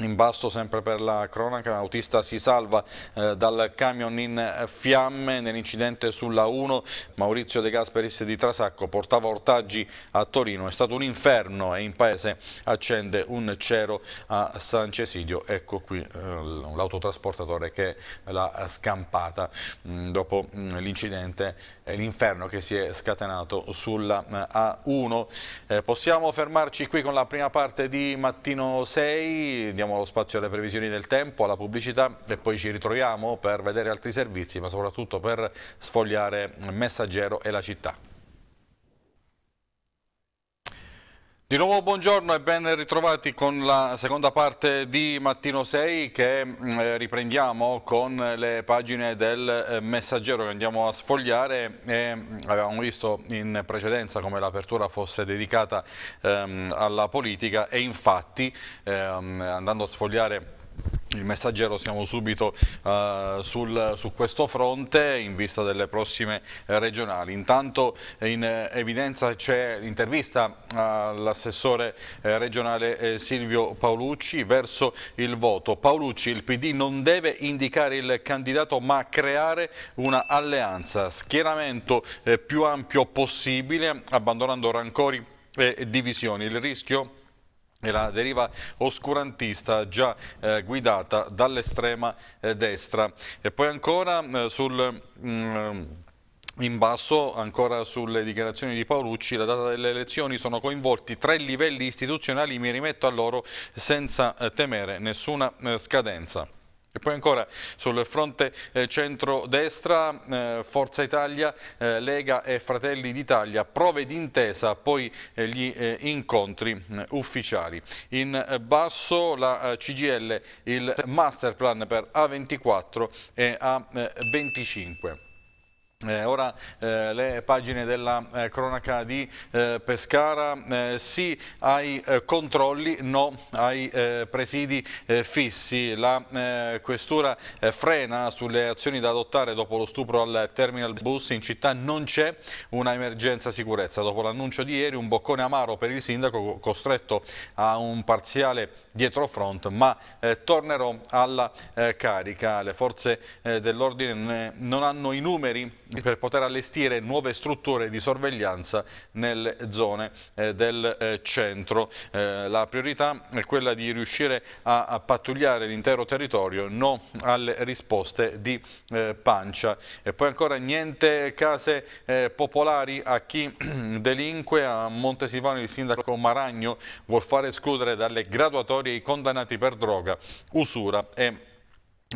in basso sempre per la cronaca, l'autista si salva eh, dal camion in fiamme nell'incidente sulla 1, Maurizio De Gasperis di Trasacco portava ortaggi a Torino, è stato un inferno e in paese accende un cero a San Cesidio, ecco qui eh, l'autotrasportatore che l'ha scampata mh, mm, dopo mm, l'incidente l'inferno che si è scatenato sulla eh, A1. Eh, possiamo fermarci qui con la prima parte di Mattino 6, diamo lo spazio alle previsioni del tempo, alla pubblicità e poi ci ritroviamo per vedere altri servizi, ma soprattutto per sfogliare Messaggero e la città. Di nuovo buongiorno e ben ritrovati con la seconda parte di Mattino 6 che eh, riprendiamo con le pagine del eh, messaggero che andiamo a sfogliare e mm, avevamo visto in precedenza come l'apertura fosse dedicata ehm, alla politica e infatti ehm, andando a sfogliare il messaggero siamo subito uh, sul, su questo fronte in vista delle prossime regionali. Intanto in evidenza c'è l'intervista all'assessore eh, regionale eh, Silvio Paolucci verso il voto. Paolucci, il PD non deve indicare il candidato ma creare una alleanza, schieramento più ampio possibile, abbandonando rancori e divisioni. Il rischio e la deriva oscurantista già eh, guidata dall'estrema eh, destra. E poi ancora eh, sul... Mm, in basso, ancora sulle dichiarazioni di Paolucci, la data delle elezioni sono coinvolti tre livelli istituzionali, mi rimetto a loro senza eh, temere nessuna eh, scadenza. E poi ancora sul fronte eh, centro-destra, eh, Forza Italia, eh, Lega e Fratelli d'Italia, prove d'intesa, poi gli incontri eh, ufficiali. In basso la CGL, il master plan per A24 e A25. Eh, ora eh, le pagine della eh, cronaca di eh, Pescara, eh, sì ai eh, controlli, no ai presidi fissi. La questura frena sulle azioni da adottare dopo lo stupro al terminal bus in città. Non c'è una emergenza sicurezza. Dopo l'annuncio di ieri un boccone amaro per il sindaco costretto a un parziale dietro front, ma tornerò alla carica. Le forze dell'ordine non hanno i numeri per poter allestire nuove strutture di sorveglianza nelle zone eh, del eh, centro. Eh, la priorità è quella di riuscire a, a pattugliare l'intero territorio, no alle risposte di eh, pancia. E poi ancora niente case eh, popolari a chi <clears throat> delinque. A Montesivano il sindaco Maragno vuol fare escludere dalle graduatorie i condannati per droga, usura e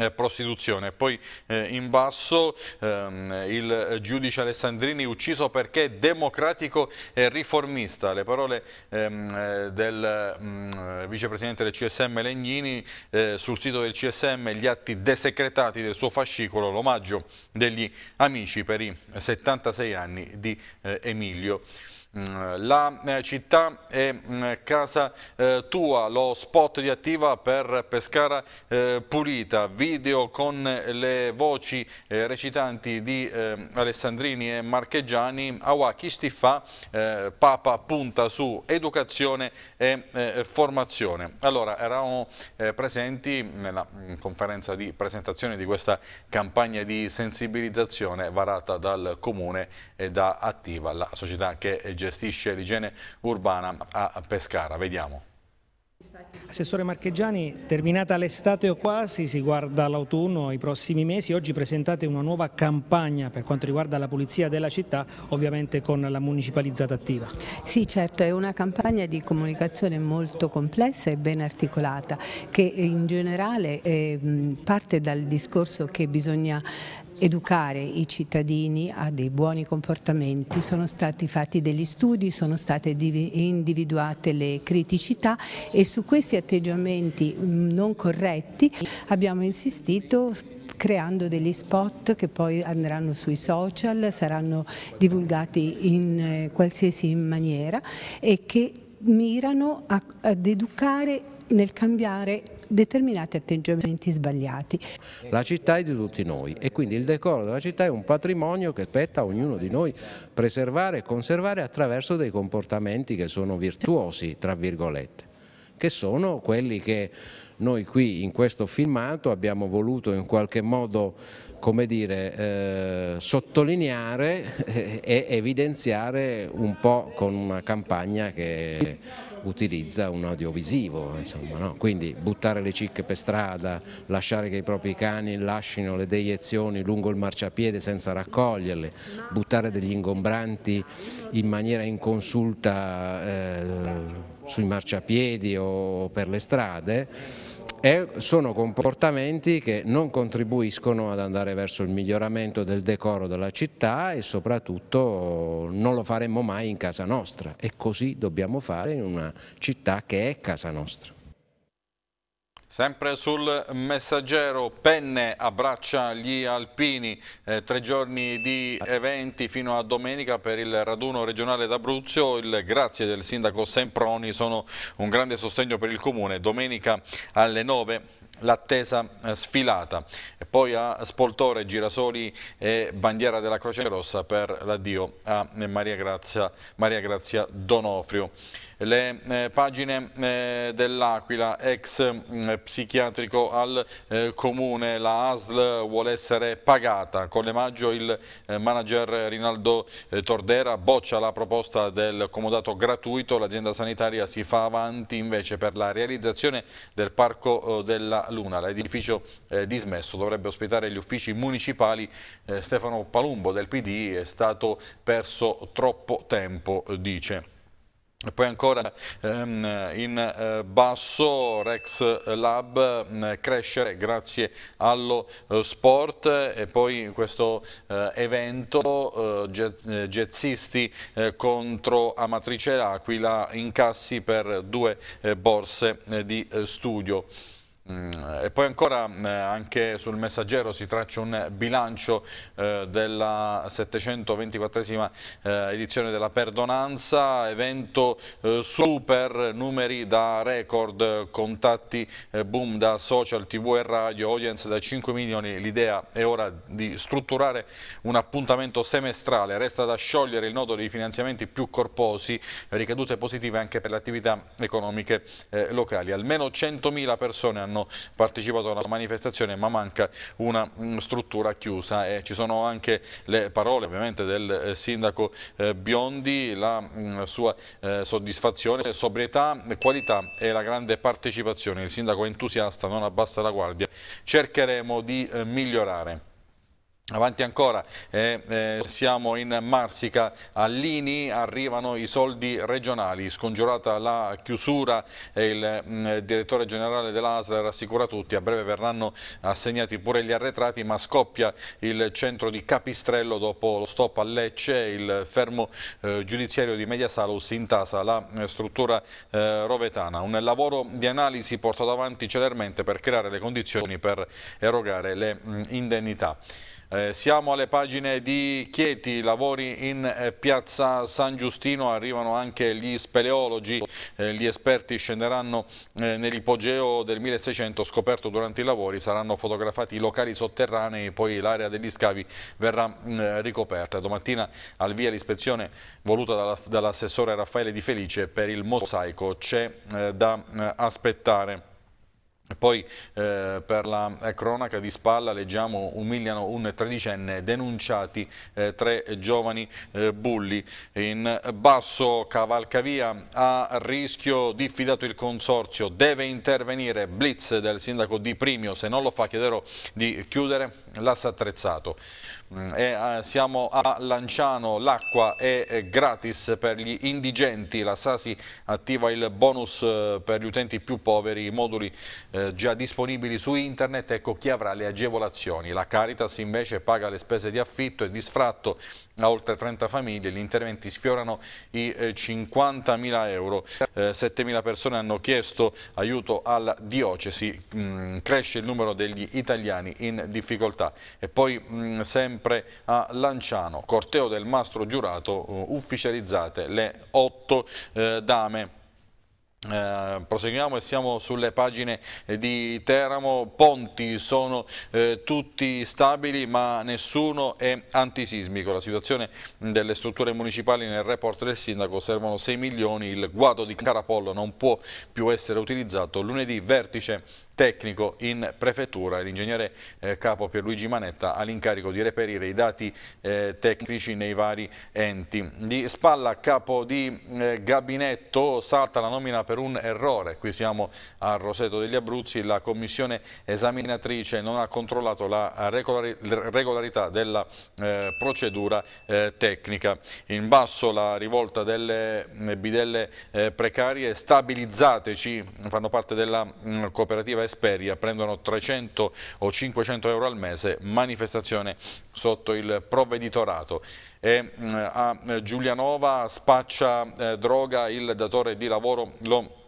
eh, prostituzione. Poi eh, in basso ehm, il giudice Alessandrini ucciso perché democratico e riformista. Le parole ehm, eh, del mh, mm, vicepresidente del CSM Legnini eh, sul sito del CSM gli atti desecretati del suo fascicolo, l'omaggio degli amici per i 76 anni di eh, Emilio. Mm, la eh, città è mm, casa eh, tua, lo spot di attiva per Pescara eh, Pulita, video con le voci recitanti di Alessandrini e Marcheggiani, Awa chi sti fa, Papa punta su educazione e formazione. Allora, eravamo presenti nella mm, conferenza di presentazione di questa campagna di sensibilizzazione varata dal Comune e da Attiva, la società che è gestisce l'igiene urbana a Pescara. Vediamo. Assessore Marcheggiani, terminata l'estate o quasi, si guarda l'autunno, i prossimi mesi, oggi presentate una nuova campagna per quanto riguarda la pulizia della città, ovviamente con la municipalizzata attiva. Sì certo, è una campagna di comunicazione molto complessa e ben articolata che in generale eh, parte dal discorso che bisogna educare i cittadini a dei buoni comportamenti, sono stati fatti degli studi, sono state individuate le criticità e su questi atteggiamenti mm, non corretti abbiamo insistito creando degli spot che poi andranno sui social, saranno divulgati in eh, qualsiasi maniera e che mirano ad educare nel cambiare determinati atteggiamenti sbagliati. La città è di tutti noi e quindi il decoro della città è un patrimonio che spetta a ognuno di noi preservare e conservare attraverso dei comportamenti che sono virtuosi, tra virgolette che sono quelli che noi qui in questo filmato abbiamo voluto in qualche modo come dire, eh, sottolineare e evidenziare un po' con una campagna che utilizza un audiovisivo, insomma, no? quindi buttare le cicche per strada, lasciare che i propri cani lasciano le deiezioni lungo il marciapiede senza raccoglierle, buttare degli ingombranti in maniera inconsulta eh, sui marciapiedi o per le strade e sono comportamenti che non contribuiscono ad andare verso il miglioramento del decoro della città e soprattutto non lo faremmo mai in casa nostra e così dobbiamo fare in una città che è casa nostra. Sempre sul messaggero, Penne abbraccia gli alpini, eh, tre giorni di eventi fino a domenica per il raduno regionale d'Abruzzo, il grazie del sindaco Semproni sono un grande sostegno per il comune, domenica alle 9 l'attesa eh, sfilata. E poi a Spoltore, Girasoli e bandiera della Croce Rossa per l'addio a Maria Grazia, Maria Grazia Donofrio le eh, pagine eh, dell'Aquila, ex eh, psichiatrico al eh, comune, la ASL vuole essere pagata. Con le maggio il eh, manager Rinaldo eh, Tordera boccia la proposta del comodato gratuito, l'azienda sanitaria si fa avanti invece per la realizzazione del Parco della Luna. L'edificio dismesso dovrebbe ospitare gli uffici municipali. Stefano Palumbo del PD è stato perso troppo tempo, dice. Poi ancora ehm, in eh, basso Rex Lab eh, crescere grazie allo eh, sport e poi questo eh, evento eh, jazzisti eh, contro Amatrice L'Aquila incassi per due borse di studio. Mm, e poi ancora eh, anche sul messaggero si traccia un bilancio eh, della 724esima eh, edizione della Perdonanza, evento eh, super, numeri da record, contatti eh, boom da social, tv e radio, audience da 5 milioni, l'idea è ora di strutturare un appuntamento semestrale, resta da sciogliere il nodo dei finanziamenti più corposi, ricadute positive anche per le attività economiche eh, locali, almeno 100.000 persone hanno hanno partecipato alla manifestazione ma manca una mm, struttura chiusa e ci sono anche le parole ovviamente del eh, sindaco eh, Biondi, la mm, sua eh, soddisfazione, sobrietà, qualità e la grande partecipazione. Il sindaco è entusiasta, non abbassa la guardia, cercheremo di migliorare. Avanti ancora, eh, eh, siamo in Marsica, a Lini arrivano i soldi regionali, scongiurata la chiusura il mh, mm, direttore generale dell'ASL rassicura tutti, a breve verranno assegnati pure gli arretrati ma scoppia il centro di Capistrello dopo lo stop a Lecce, il fermo eh, giudiziario di Mediasalus intasa la eh, struttura eh, rovetana, un lavoro di analisi portato avanti celermente per creare le condizioni per erogare le mh, mm, indennità. Eh, siamo alle pagine di Chieti, lavori in eh, piazza San Giustino, arrivano anche gli speleologi, eh, gli esperti scenderanno eh, nell'ipogeo del 1600 scoperto durante i lavori, saranno fotografati i locali sotterranei, poi l'area degli scavi verrà mm, eh, ricoperta. Domattina al via l'ispezione voluta dall'assessore Raffaele Di Felice per il mosaico, c'è eh, da aspettare. Poi eh, per la eh, cronaca di spalla leggiamo umiliano un tredicenne, denunciati eh, tre giovani eh, bulli. In basso Cavalcavia a rischio diffidato il consorzio, deve intervenire blitz del sindaco Di Primio, se non lo fa chiederò di chiudere l'asse attrezzato. Mm, e, eh, siamo a Lanciano, l'acqua è gratis per gli indigenti, la Sasi attiva il bonus eh, per gli utenti più poveri, i moduli eh, già disponibili su internet, ecco chi avrà le agevolazioni. La Caritas invece paga le spese di affitto e di sfratto a oltre 30 famiglie, gli interventi sfiorano i 50.000 euro, 7.000 persone hanno chiesto aiuto alla diocesi, mm, cresce il numero degli italiani in difficoltà. E poi mm, sempre a Lanciano, corteo del mastro giurato, ufficializzate le otto eh, dame eh, proseguiamo e siamo sulle pagine di Teramo, ponti sono eh, tutti stabili ma nessuno è antisismico, la situazione delle strutture municipali nel report del sindaco servono 6 milioni, il guado di Carapollo non può più essere utilizzato, lunedì vertice tecnico in prefettura. L'ingegnere eh, capo Pierluigi Manetta ha l'incarico di reperire i dati eh, tecnici nei vari enti. Di spalla capo di eh, gabinetto salta la nomina per un errore. Qui siamo a Roseto degli Abruzzi, la commissione esaminatrice non ha controllato la regolarità della eh, procedura eh, tecnica. In basso la rivolta delle eh, bidelle precarie, stabilizzateci, fanno parte della mh, mm, cooperativa Esperia prendono 300 o 500 euro al mese, manifestazione sotto il provveditorato. E a Giulianova spaccia eh, droga il datore di lavoro lo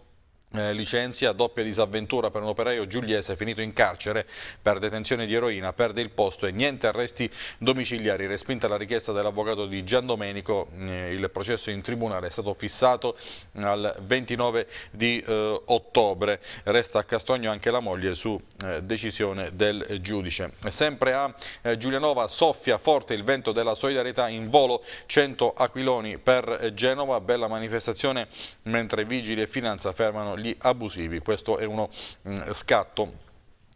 eh, licenzia doppia disavventura per un operaio giuliese finito in carcere per detenzione di eroina, perde il posto e niente arresti domiciliari. Respinta la richiesta dell'avvocato di Gian Domenico, eh, il processo in tribunale è stato fissato al 29 di eh, ottobre. Resta a Castogno anche la moglie su eh, decisione del giudice. Sempre a eh, Giulianova soffia forte il vento della solidarietà in volo 100 aquiloni per Genova, bella manifestazione mentre vigili e finanza fermano gli abusivi. Questo è uno mh, mm, scatto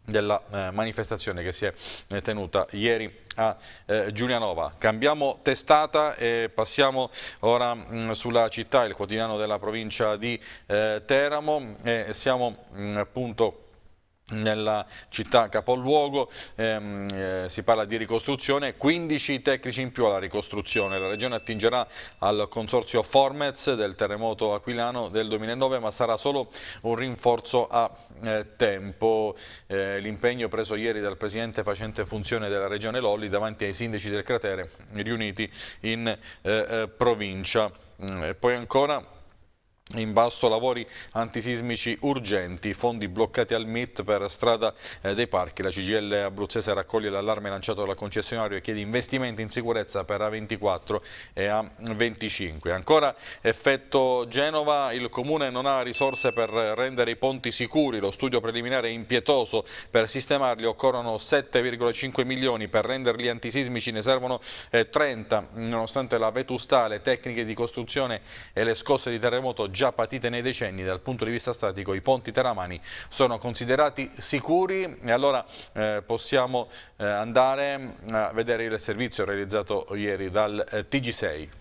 della eh, manifestazione che si è eh, tenuta ieri a eh, Giulianova. Cambiamo testata e passiamo ora mh, mm, sulla città, il quotidiano della provincia di eh, Teramo e siamo mh, mm, appunto nella città capoluogo, ehm, eh, si parla di ricostruzione, 15 tecnici in più alla ricostruzione, la regione attingerà al consorzio Formez del terremoto aquilano del 2009 ma sarà solo un rinforzo a eh, tempo, eh, l'impegno preso ieri dal presidente facente funzione della regione Lolli davanti ai sindaci del cratere riuniti in eh, eh, provincia. Mm, e poi ancora in basto lavori antisismici urgenti, fondi bloccati al MIT per strada eh, dei parchi. La CGL abruzzese raccoglie l'allarme lanciato dal concessionario e chiede investimenti in sicurezza per A24 e A25. Ancora effetto Genova, il comune non ha risorse per rendere i ponti sicuri, lo studio preliminare è impietoso, per sistemarli occorrono 7,5 milioni, per renderli antisismici ne servono eh, 30, nonostante la vetustà, le tecniche di costruzione e le scosse di terremoto già patite nei decenni dal punto di vista statico, i ponti teramani sono considerati sicuri e allora eh, possiamo eh, andare a vedere il servizio realizzato ieri dal eh, TG6.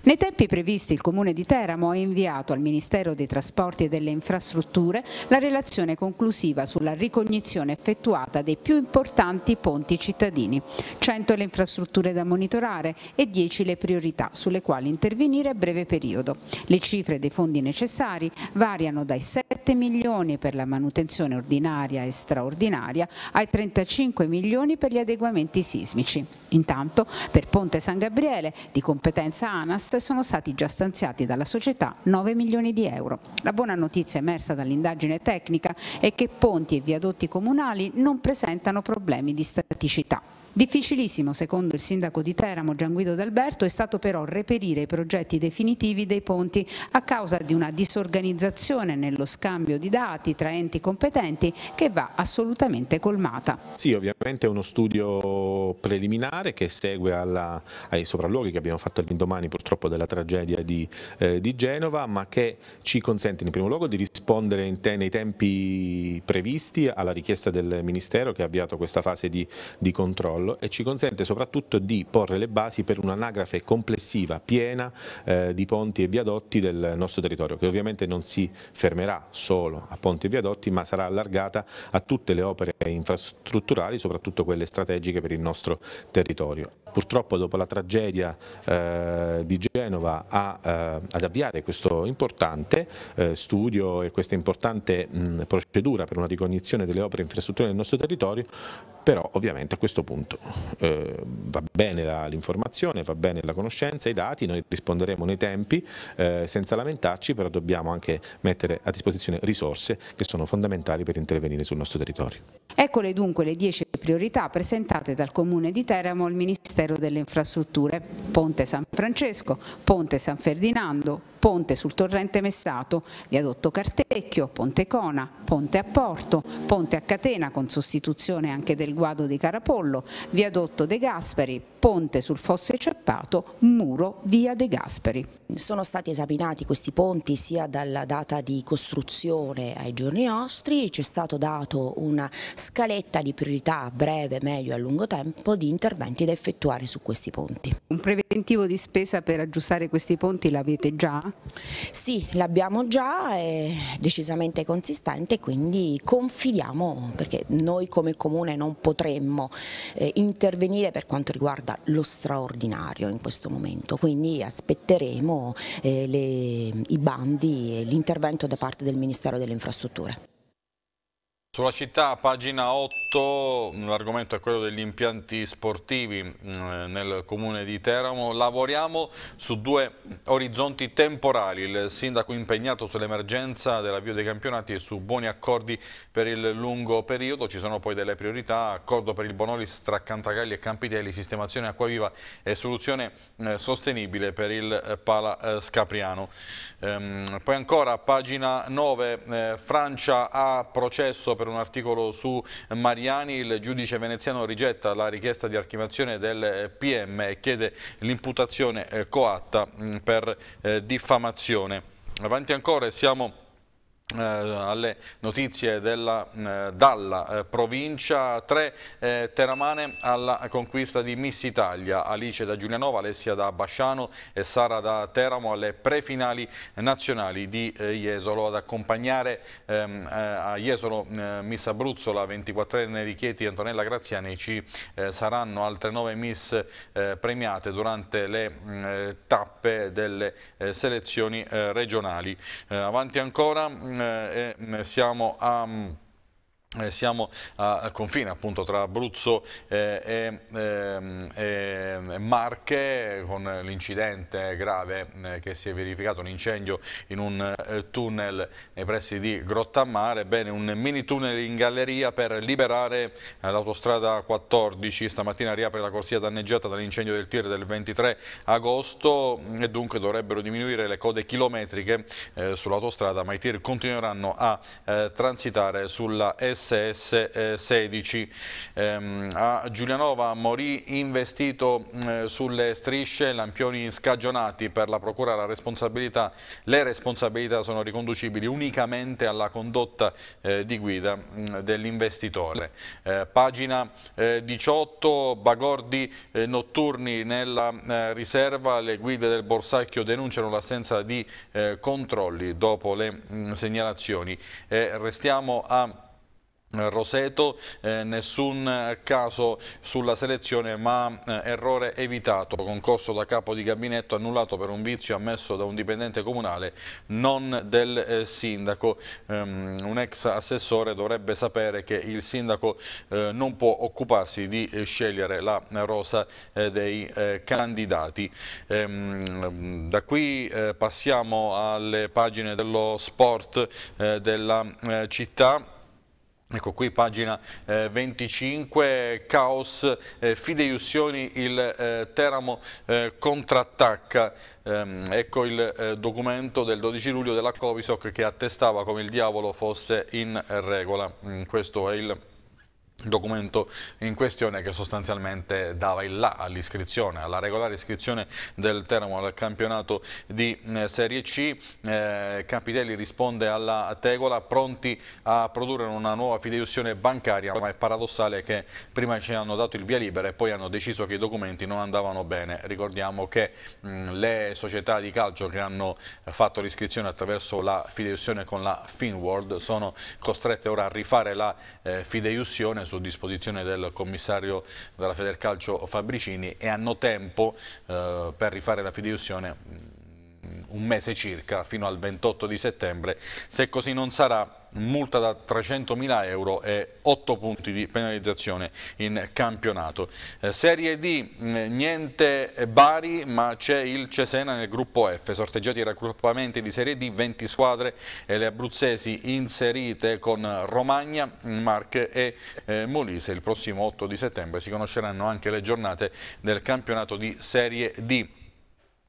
Nei tempi previsti il Comune di Teramo ha inviato al Ministero dei Trasporti e delle Infrastrutture la relazione conclusiva sulla ricognizione effettuata dei più importanti ponti cittadini. 100 le infrastrutture da monitorare e 10 le priorità sulle quali intervenire a breve periodo. Le cifre dei fondi necessari variano dai 7 milioni per la manutenzione ordinaria e straordinaria ai 35 milioni per gli adeguamenti sismici. Intanto per Ponte San Gabriele, di competenza ANAS, sono stati già stanziati dalla società 9 milioni di euro. La buona notizia emersa dall'indagine tecnica è che ponti e viadotti comunali non presentano problemi di staticità. Difficilissimo, secondo il sindaco di Teramo Gian Guido D'Alberto, è stato però reperire i progetti definitivi dei ponti a causa di una disorganizzazione nello scambio di dati tra enti competenti che va assolutamente colmata. Sì, ovviamente è uno studio preliminare che segue alla, ai sopralluoghi che abbiamo fatto all'indomani purtroppo della tragedia di, eh, di, Genova, ma che ci consente in primo luogo di rispondere te, nei tempi previsti alla richiesta del Ministero che ha avviato questa fase di, di controllo controllo e ci consente soprattutto di porre le basi per un'anagrafe complessiva, piena eh, di ponti e viadotti del nostro territorio, che ovviamente non si fermerà solo a ponti e viadotti, ma sarà allargata a tutte le opere infrastrutturali, soprattutto quelle strategiche per il nostro territorio. Purtroppo dopo la tragedia eh, di Genova a, eh, ad avviare questo importante eh, studio e questa importante mh, procedura per una ricognizione delle opere infrastrutturali del nostro territorio, però ovviamente a questo punto eh, va bene l'informazione, va bene la conoscenza, i dati, noi risponderemo nei tempi eh, senza lamentarci, però dobbiamo anche mettere a disposizione risorse che sono fondamentali per intervenire sul nostro territorio. Eccole dunque le 10 priorità presentate dal Comune di Teramo al Ministero delle Infrastrutture, Ponte San Francesco, Ponte San Ferdinando, Ponte sul torrente Messato, Viadotto Cartecchio, Ponte Cona, Ponte a Porto, Ponte a Catena con sostituzione anche del guado di Carapollo, Viadotto De Gasperi, Ponte sul Fosse Ceppato, Muro via De Gasperi. Sono stati esaminati questi ponti sia dalla data di costruzione ai giorni nostri, c'è stato dato una scaletta di priorità a breve, medio e a lungo tempo di interventi da effettuare su questi ponti. Un preventivo di spesa per aggiustare questi ponti l'avete già? Sì, l'abbiamo già, è decisamente consistente, quindi confidiamo perché noi come comune non potremmo eh, intervenire per quanto riguarda lo straordinario in questo momento, quindi aspetteremo eh, le, i bandi e l'intervento da parte del Ministero delle Infrastrutture. Sulla città, pagina 8, l'argomento è quello degli impianti sportivi mm, nel comune di Teramo. Lavoriamo su due orizzonti temporali, il sindaco impegnato sull'emergenza dell'avvio dei campionati e su buoni accordi per il lungo periodo. Ci sono poi delle priorità, accordo per il Bonolis tra Cantagalli e Campitelli, sistemazione acquaviva e soluzione eh, sostenibile per il eh, Pala eh, Scapriano. Ehm, poi ancora, pagina 9, Francia ha processo per un articolo su Mariani, il giudice veneziano rigetta la richiesta di archivazione del PM e chiede l'imputazione eh, coatta mm, per eh, diffamazione. Avanti ancora, siamo eh, alle notizie della, eh, dalla eh, provincia, tre eh, teramane alla conquista di Miss Italia, Alice da Giulianova, Alessia da Basciano e Sara da Teramo alle prefinali nazionali di eh, Jesolo. Ad accompagnare ehm, eh, a Jesolo Miss Abruzzo la 24enne di Chieti Antonella Graziani ci saranno altre nove Miss premiate durante le tappe delle selezioni regionali. avanti ancora eh, siamo a eh, siamo al confine appunto tra Abruzzo eh, e, ehm, e, Marche con l'incidente grave eh, che si è verificato, un incendio in un eh, tunnel nei pressi di Grottammare, bene un mini tunnel in galleria per liberare eh, l'autostrada 14, stamattina riapre la corsia danneggiata dall'incendio del tir del 23 agosto. E dunque dovrebbero diminuire le code chilometriche eh, sull'autostrada ma i tir continueranno a transitare sulla S SS16. Ehm, a Giulianova morì investito eh, sulle strisce, lampioni scagionati per la procura la responsabilità. Le responsabilità sono riconducibili unicamente alla condotta eh, di guida mm, dell'investitore. Eh, pagina 18, bagordi notturni nella riserva, le guide del Borsacchio denunciano l'assenza di controlli dopo le mh, mm, segnalazioni. restiamo a Roseto, eh, nessun caso sulla selezione ma eh, errore evitato, concorso da capo di gabinetto annullato per un vizio ammesso da un dipendente comunale, non del eh, sindaco. Um, un ex assessore dovrebbe sapere che il sindaco eh, non può occuparsi di eh, scegliere la rosa eh, dei candidati. Um, da qui passiamo alle pagine dello sport della città. Ecco qui pagina eh, 25, caos, eh, fideiussioni, il eh, Teramo eh, contrattacca. Ehm, ecco il eh, documento del 12 luglio della Covisoc che attestava come il diavolo fosse in regola. Mm, questo è il documento in questione che sostanzialmente dava il là all'iscrizione, alla regolare iscrizione del Teramo al campionato di eh, Serie C. Eh, Capitelli risponde alla tegola pronti a produrre una nuova fideiussione bancaria, ma è paradossale che prima ci hanno dato il via libera e poi hanno deciso che i documenti non andavano bene. Ricordiamo che mh, le società di calcio che hanno fatto l'iscrizione attraverso la fideiussione con la Finworld sono costrette ora a rifare la eh, fideiussione su disposizione del commissario della Federcalcio Fabricini e hanno tempo eh, per rifare la fideiussione un mese circa, fino al 28 di settembre. Se così non sarà, multa da 300.000 euro e 8 punti di penalizzazione in campionato. Eh, serie D, mm, niente Bari, ma c'è il Cesena nel gruppo F, sorteggiati i raggruppamenti di Serie D, 20 squadre e le abruzzesi inserite con Romagna, Marche e eh, Molise. Il prossimo 8 di settembre si conosceranno anche le giornate del campionato di Serie D.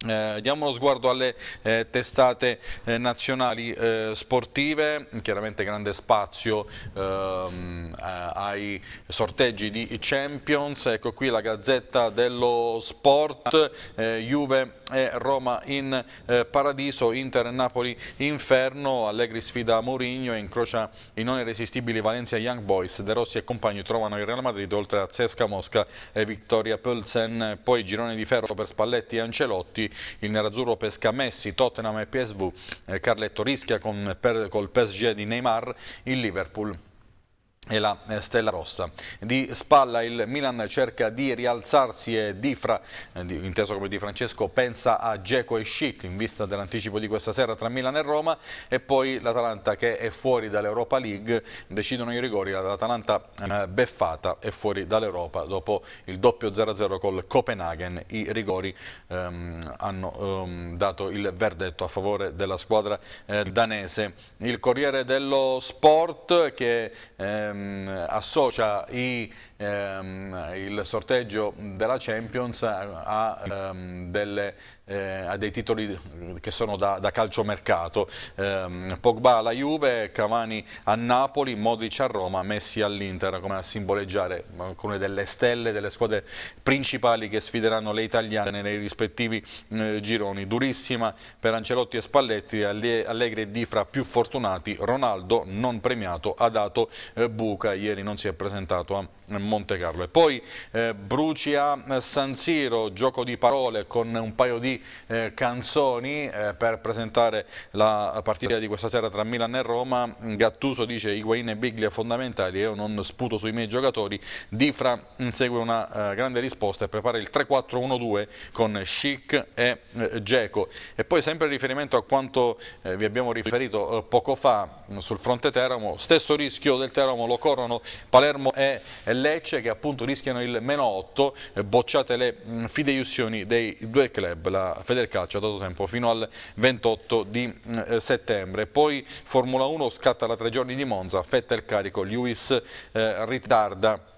Eh, diamo uno sguardo alle eh, testate eh, nazionali eh, sportive, chiaramente grande spazio ehm, eh, ai sorteggi di Champions, ecco qui la Gazzetta dello Sport, eh, Juve e Roma in paradiso, Inter e Napoli inferno, Allegri sfida Mourinho e incrocia i non irresistibili Valencia Young Boys, De Rossi e compagni trovano il Real Madrid oltre a Zesca Mosca e Vittoria Pölsen, poi girone di ferro per Spalletti e Ancelotti, il nerazzurro pesca Messi, Tottenham e PSV, eh, Carletto rischia con, per, col PSG di Neymar, il Liverpool e la eh, Stella Rossa. Di spalla il Milan cerca di rialzarsi e Difra, eh, inteso come Di Francesco, pensa a Geco e Schick in vista dell'anticipo di questa sera tra Milan e Roma e poi l'Atalanta che è fuori dall'Europa League, decidono i rigori, l'Atalanta eh, beffata è fuori dall'Europa dopo il doppio 0-0 col Copenaghen, i rigori ehm, hanno ehm, dato il verdetto a favore della squadra eh, danese. Il Corriere dello Sport che eh, ehm, associa i, ehm, il sorteggio della Champions a, ehm, delle, eh, a, dei titoli che sono da, da calciomercato. Ehm, Pogba alla Juve, Cavani a Napoli, Modric a Roma, Messi all'Inter, come a simboleggiare alcune delle stelle delle squadre principali che sfideranno le italiane nei rispettivi eh, gironi. Durissima per Ancelotti e Spalletti, Allegri e Difra più fortunati, Ronaldo non premiato ha dato eh, buca, ieri non si è presentato a Monte Carlo. E poi eh, bruci a San Siro, gioco di parole con un paio di eh, canzoni eh, per presentare la partita di questa sera tra Milan e Roma. Gattuso dice Higuain e Biglia fondamentali, io non sputo sui miei giocatori. Difra segue una eh, grande risposta e prepara il 3-4-1-2 con Chic e eh, Geco. E poi sempre in riferimento a quanto eh, vi abbiamo riferito poco fa sul fronte Teramo, stesso rischio del Teramo lo corrono Palermo e Lecce che appunto rischiano il meno 8, eh, bocciate le mh, fideiussioni dei due club, la Federcalcio ha dato tempo fino al 28 di mh, settembre. Poi Formula 1 scatta la tre giorni di Monza, fetta il carico, Lewis eh, ritarda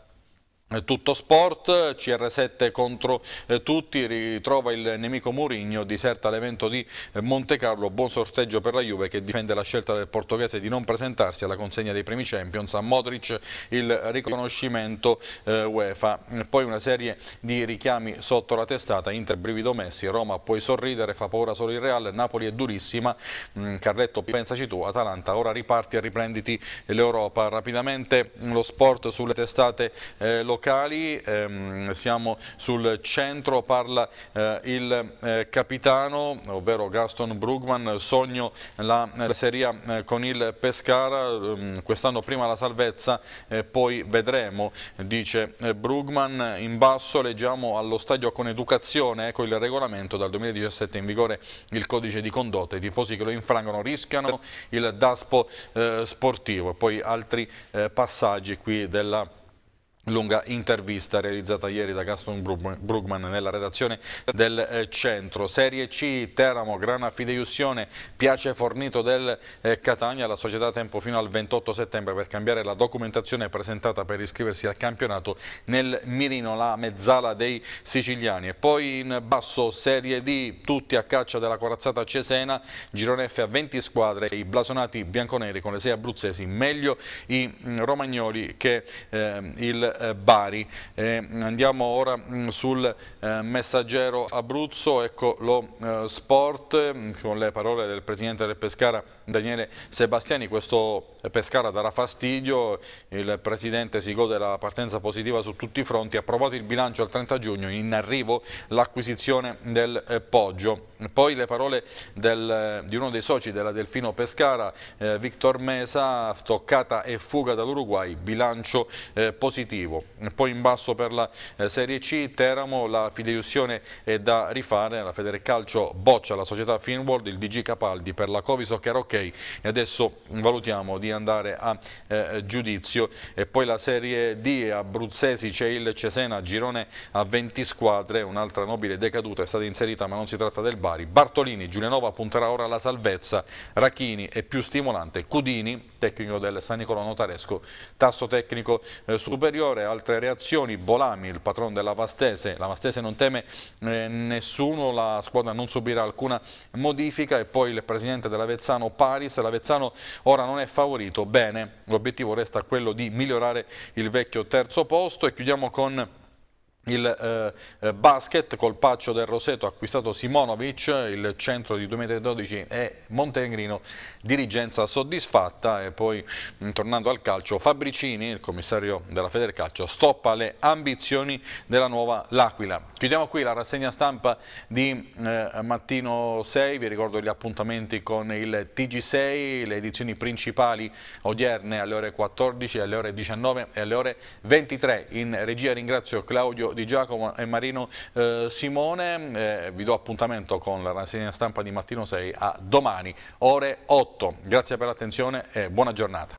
tutto sport, CR7 contro eh, tutti, ritrova il nemico Mourinho, diserta l'evento di eh, Monte Carlo, buon sorteggio per la Juve che difende la scelta del portoghese di non presentarsi alla consegna dei primi Champions, a Modric il riconoscimento eh, UEFA, poi una serie di richiami sotto la testata, Inter brivido Messi, Roma puoi sorridere, fa paura solo il Real, Napoli è durissima, mm, Carletto pensaci tu, Atalanta ora riparti e riprenditi l'Europa, rapidamente lo sport sulle testate eh, locali locali, ehm, siamo sul centro, parla eh, il eh, capitano, ovvero Gaston Brugman, sogno la, la Serie eh, con il Pescara, ehm, quest'anno prima la salvezza, eh, poi vedremo, dice eh, Brugman, in basso leggiamo allo stadio con educazione, ecco il regolamento, dal 2017 in vigore il codice di condotta, i tifosi che lo infrangono rischiano il DASPO eh, sportivo, poi altri passaggi qui della lunga intervista realizzata ieri da Gaston Brugman nella redazione del eh, centro. Serie C, Teramo, Grana Fideiussione, piace fornito del eh, Catania, la società tempo fino al 28 settembre per cambiare la documentazione presentata per iscriversi al campionato nel mirino, la mezzala dei siciliani. E poi in basso Serie D, tutti a caccia della corazzata Cesena, Girone F a 20 squadre, i blasonati bianconeri con le 6 abruzzesi, meglio i mm, romagnoli che eh, il Bari. Eh, andiamo ora mm, sul eh, messaggero Abruzzo, ecco lo eh, sport, mm, con le parole del presidente del Pescara Daniele Sebastiani, questo Pescara darà fastidio, il presidente si gode la partenza positiva su tutti i fronti, approvato il bilancio al 30 giugno, in arrivo l'acquisizione del eh, Poggio. Poi le parole del, di uno dei soci della Delfino Pescara, eh, Victor Mesa, toccata e fuga dall'Uruguay, bilancio eh, positivo. Poi in basso per la eh, Serie C, Teramo, la fideiussione è da rifare, la Federcalcio boccia la società Finworld, il DG Capaldi per la Coviso che era ok e adesso valutiamo di andare a eh, giudizio. E poi la Serie D, Abruzzesi, c'è il Cesena, girone a 20 squadre, un'altra nobile decaduta è stata inserita ma non si tratta del bar Bari. Bartolini, Giulianova punterà ora alla salvezza, Rachini è più stimolante, Cudini, tecnico del San Nicolò Notaresco, tasso tecnico eh, superiore, altre reazioni, Bolami, il patron della Vastese, la Vastese non teme eh, nessuno, la squadra non subirà alcuna modifica e poi il presidente dell'Avezzano Paris, l'Avezzano ora non è favorito, bene, l'obiettivo resta quello di migliorare il vecchio terzo posto e chiudiamo con il eh, eh, basket, colpaccio del Roseto, acquistato Simonovic, il centro di 2012 e Montenegrino, dirigenza soddisfatta e poi mm, tornando al calcio Fabricini, il commissario della Federcalcio, stoppa le ambizioni della nuova L'Aquila. Chiudiamo qui la rassegna stampa di eh, mattino 6, vi ricordo gli appuntamenti con il TG6, le edizioni principali odierne alle ore 14, alle ore 19 e alle ore 23. In regia ringrazio Claudio di Giacomo e Marino eh, Simone. Eh, vi do appuntamento con la rassegna stampa di Mattino 6 a domani, ore 8. Grazie per l'attenzione e buona giornata.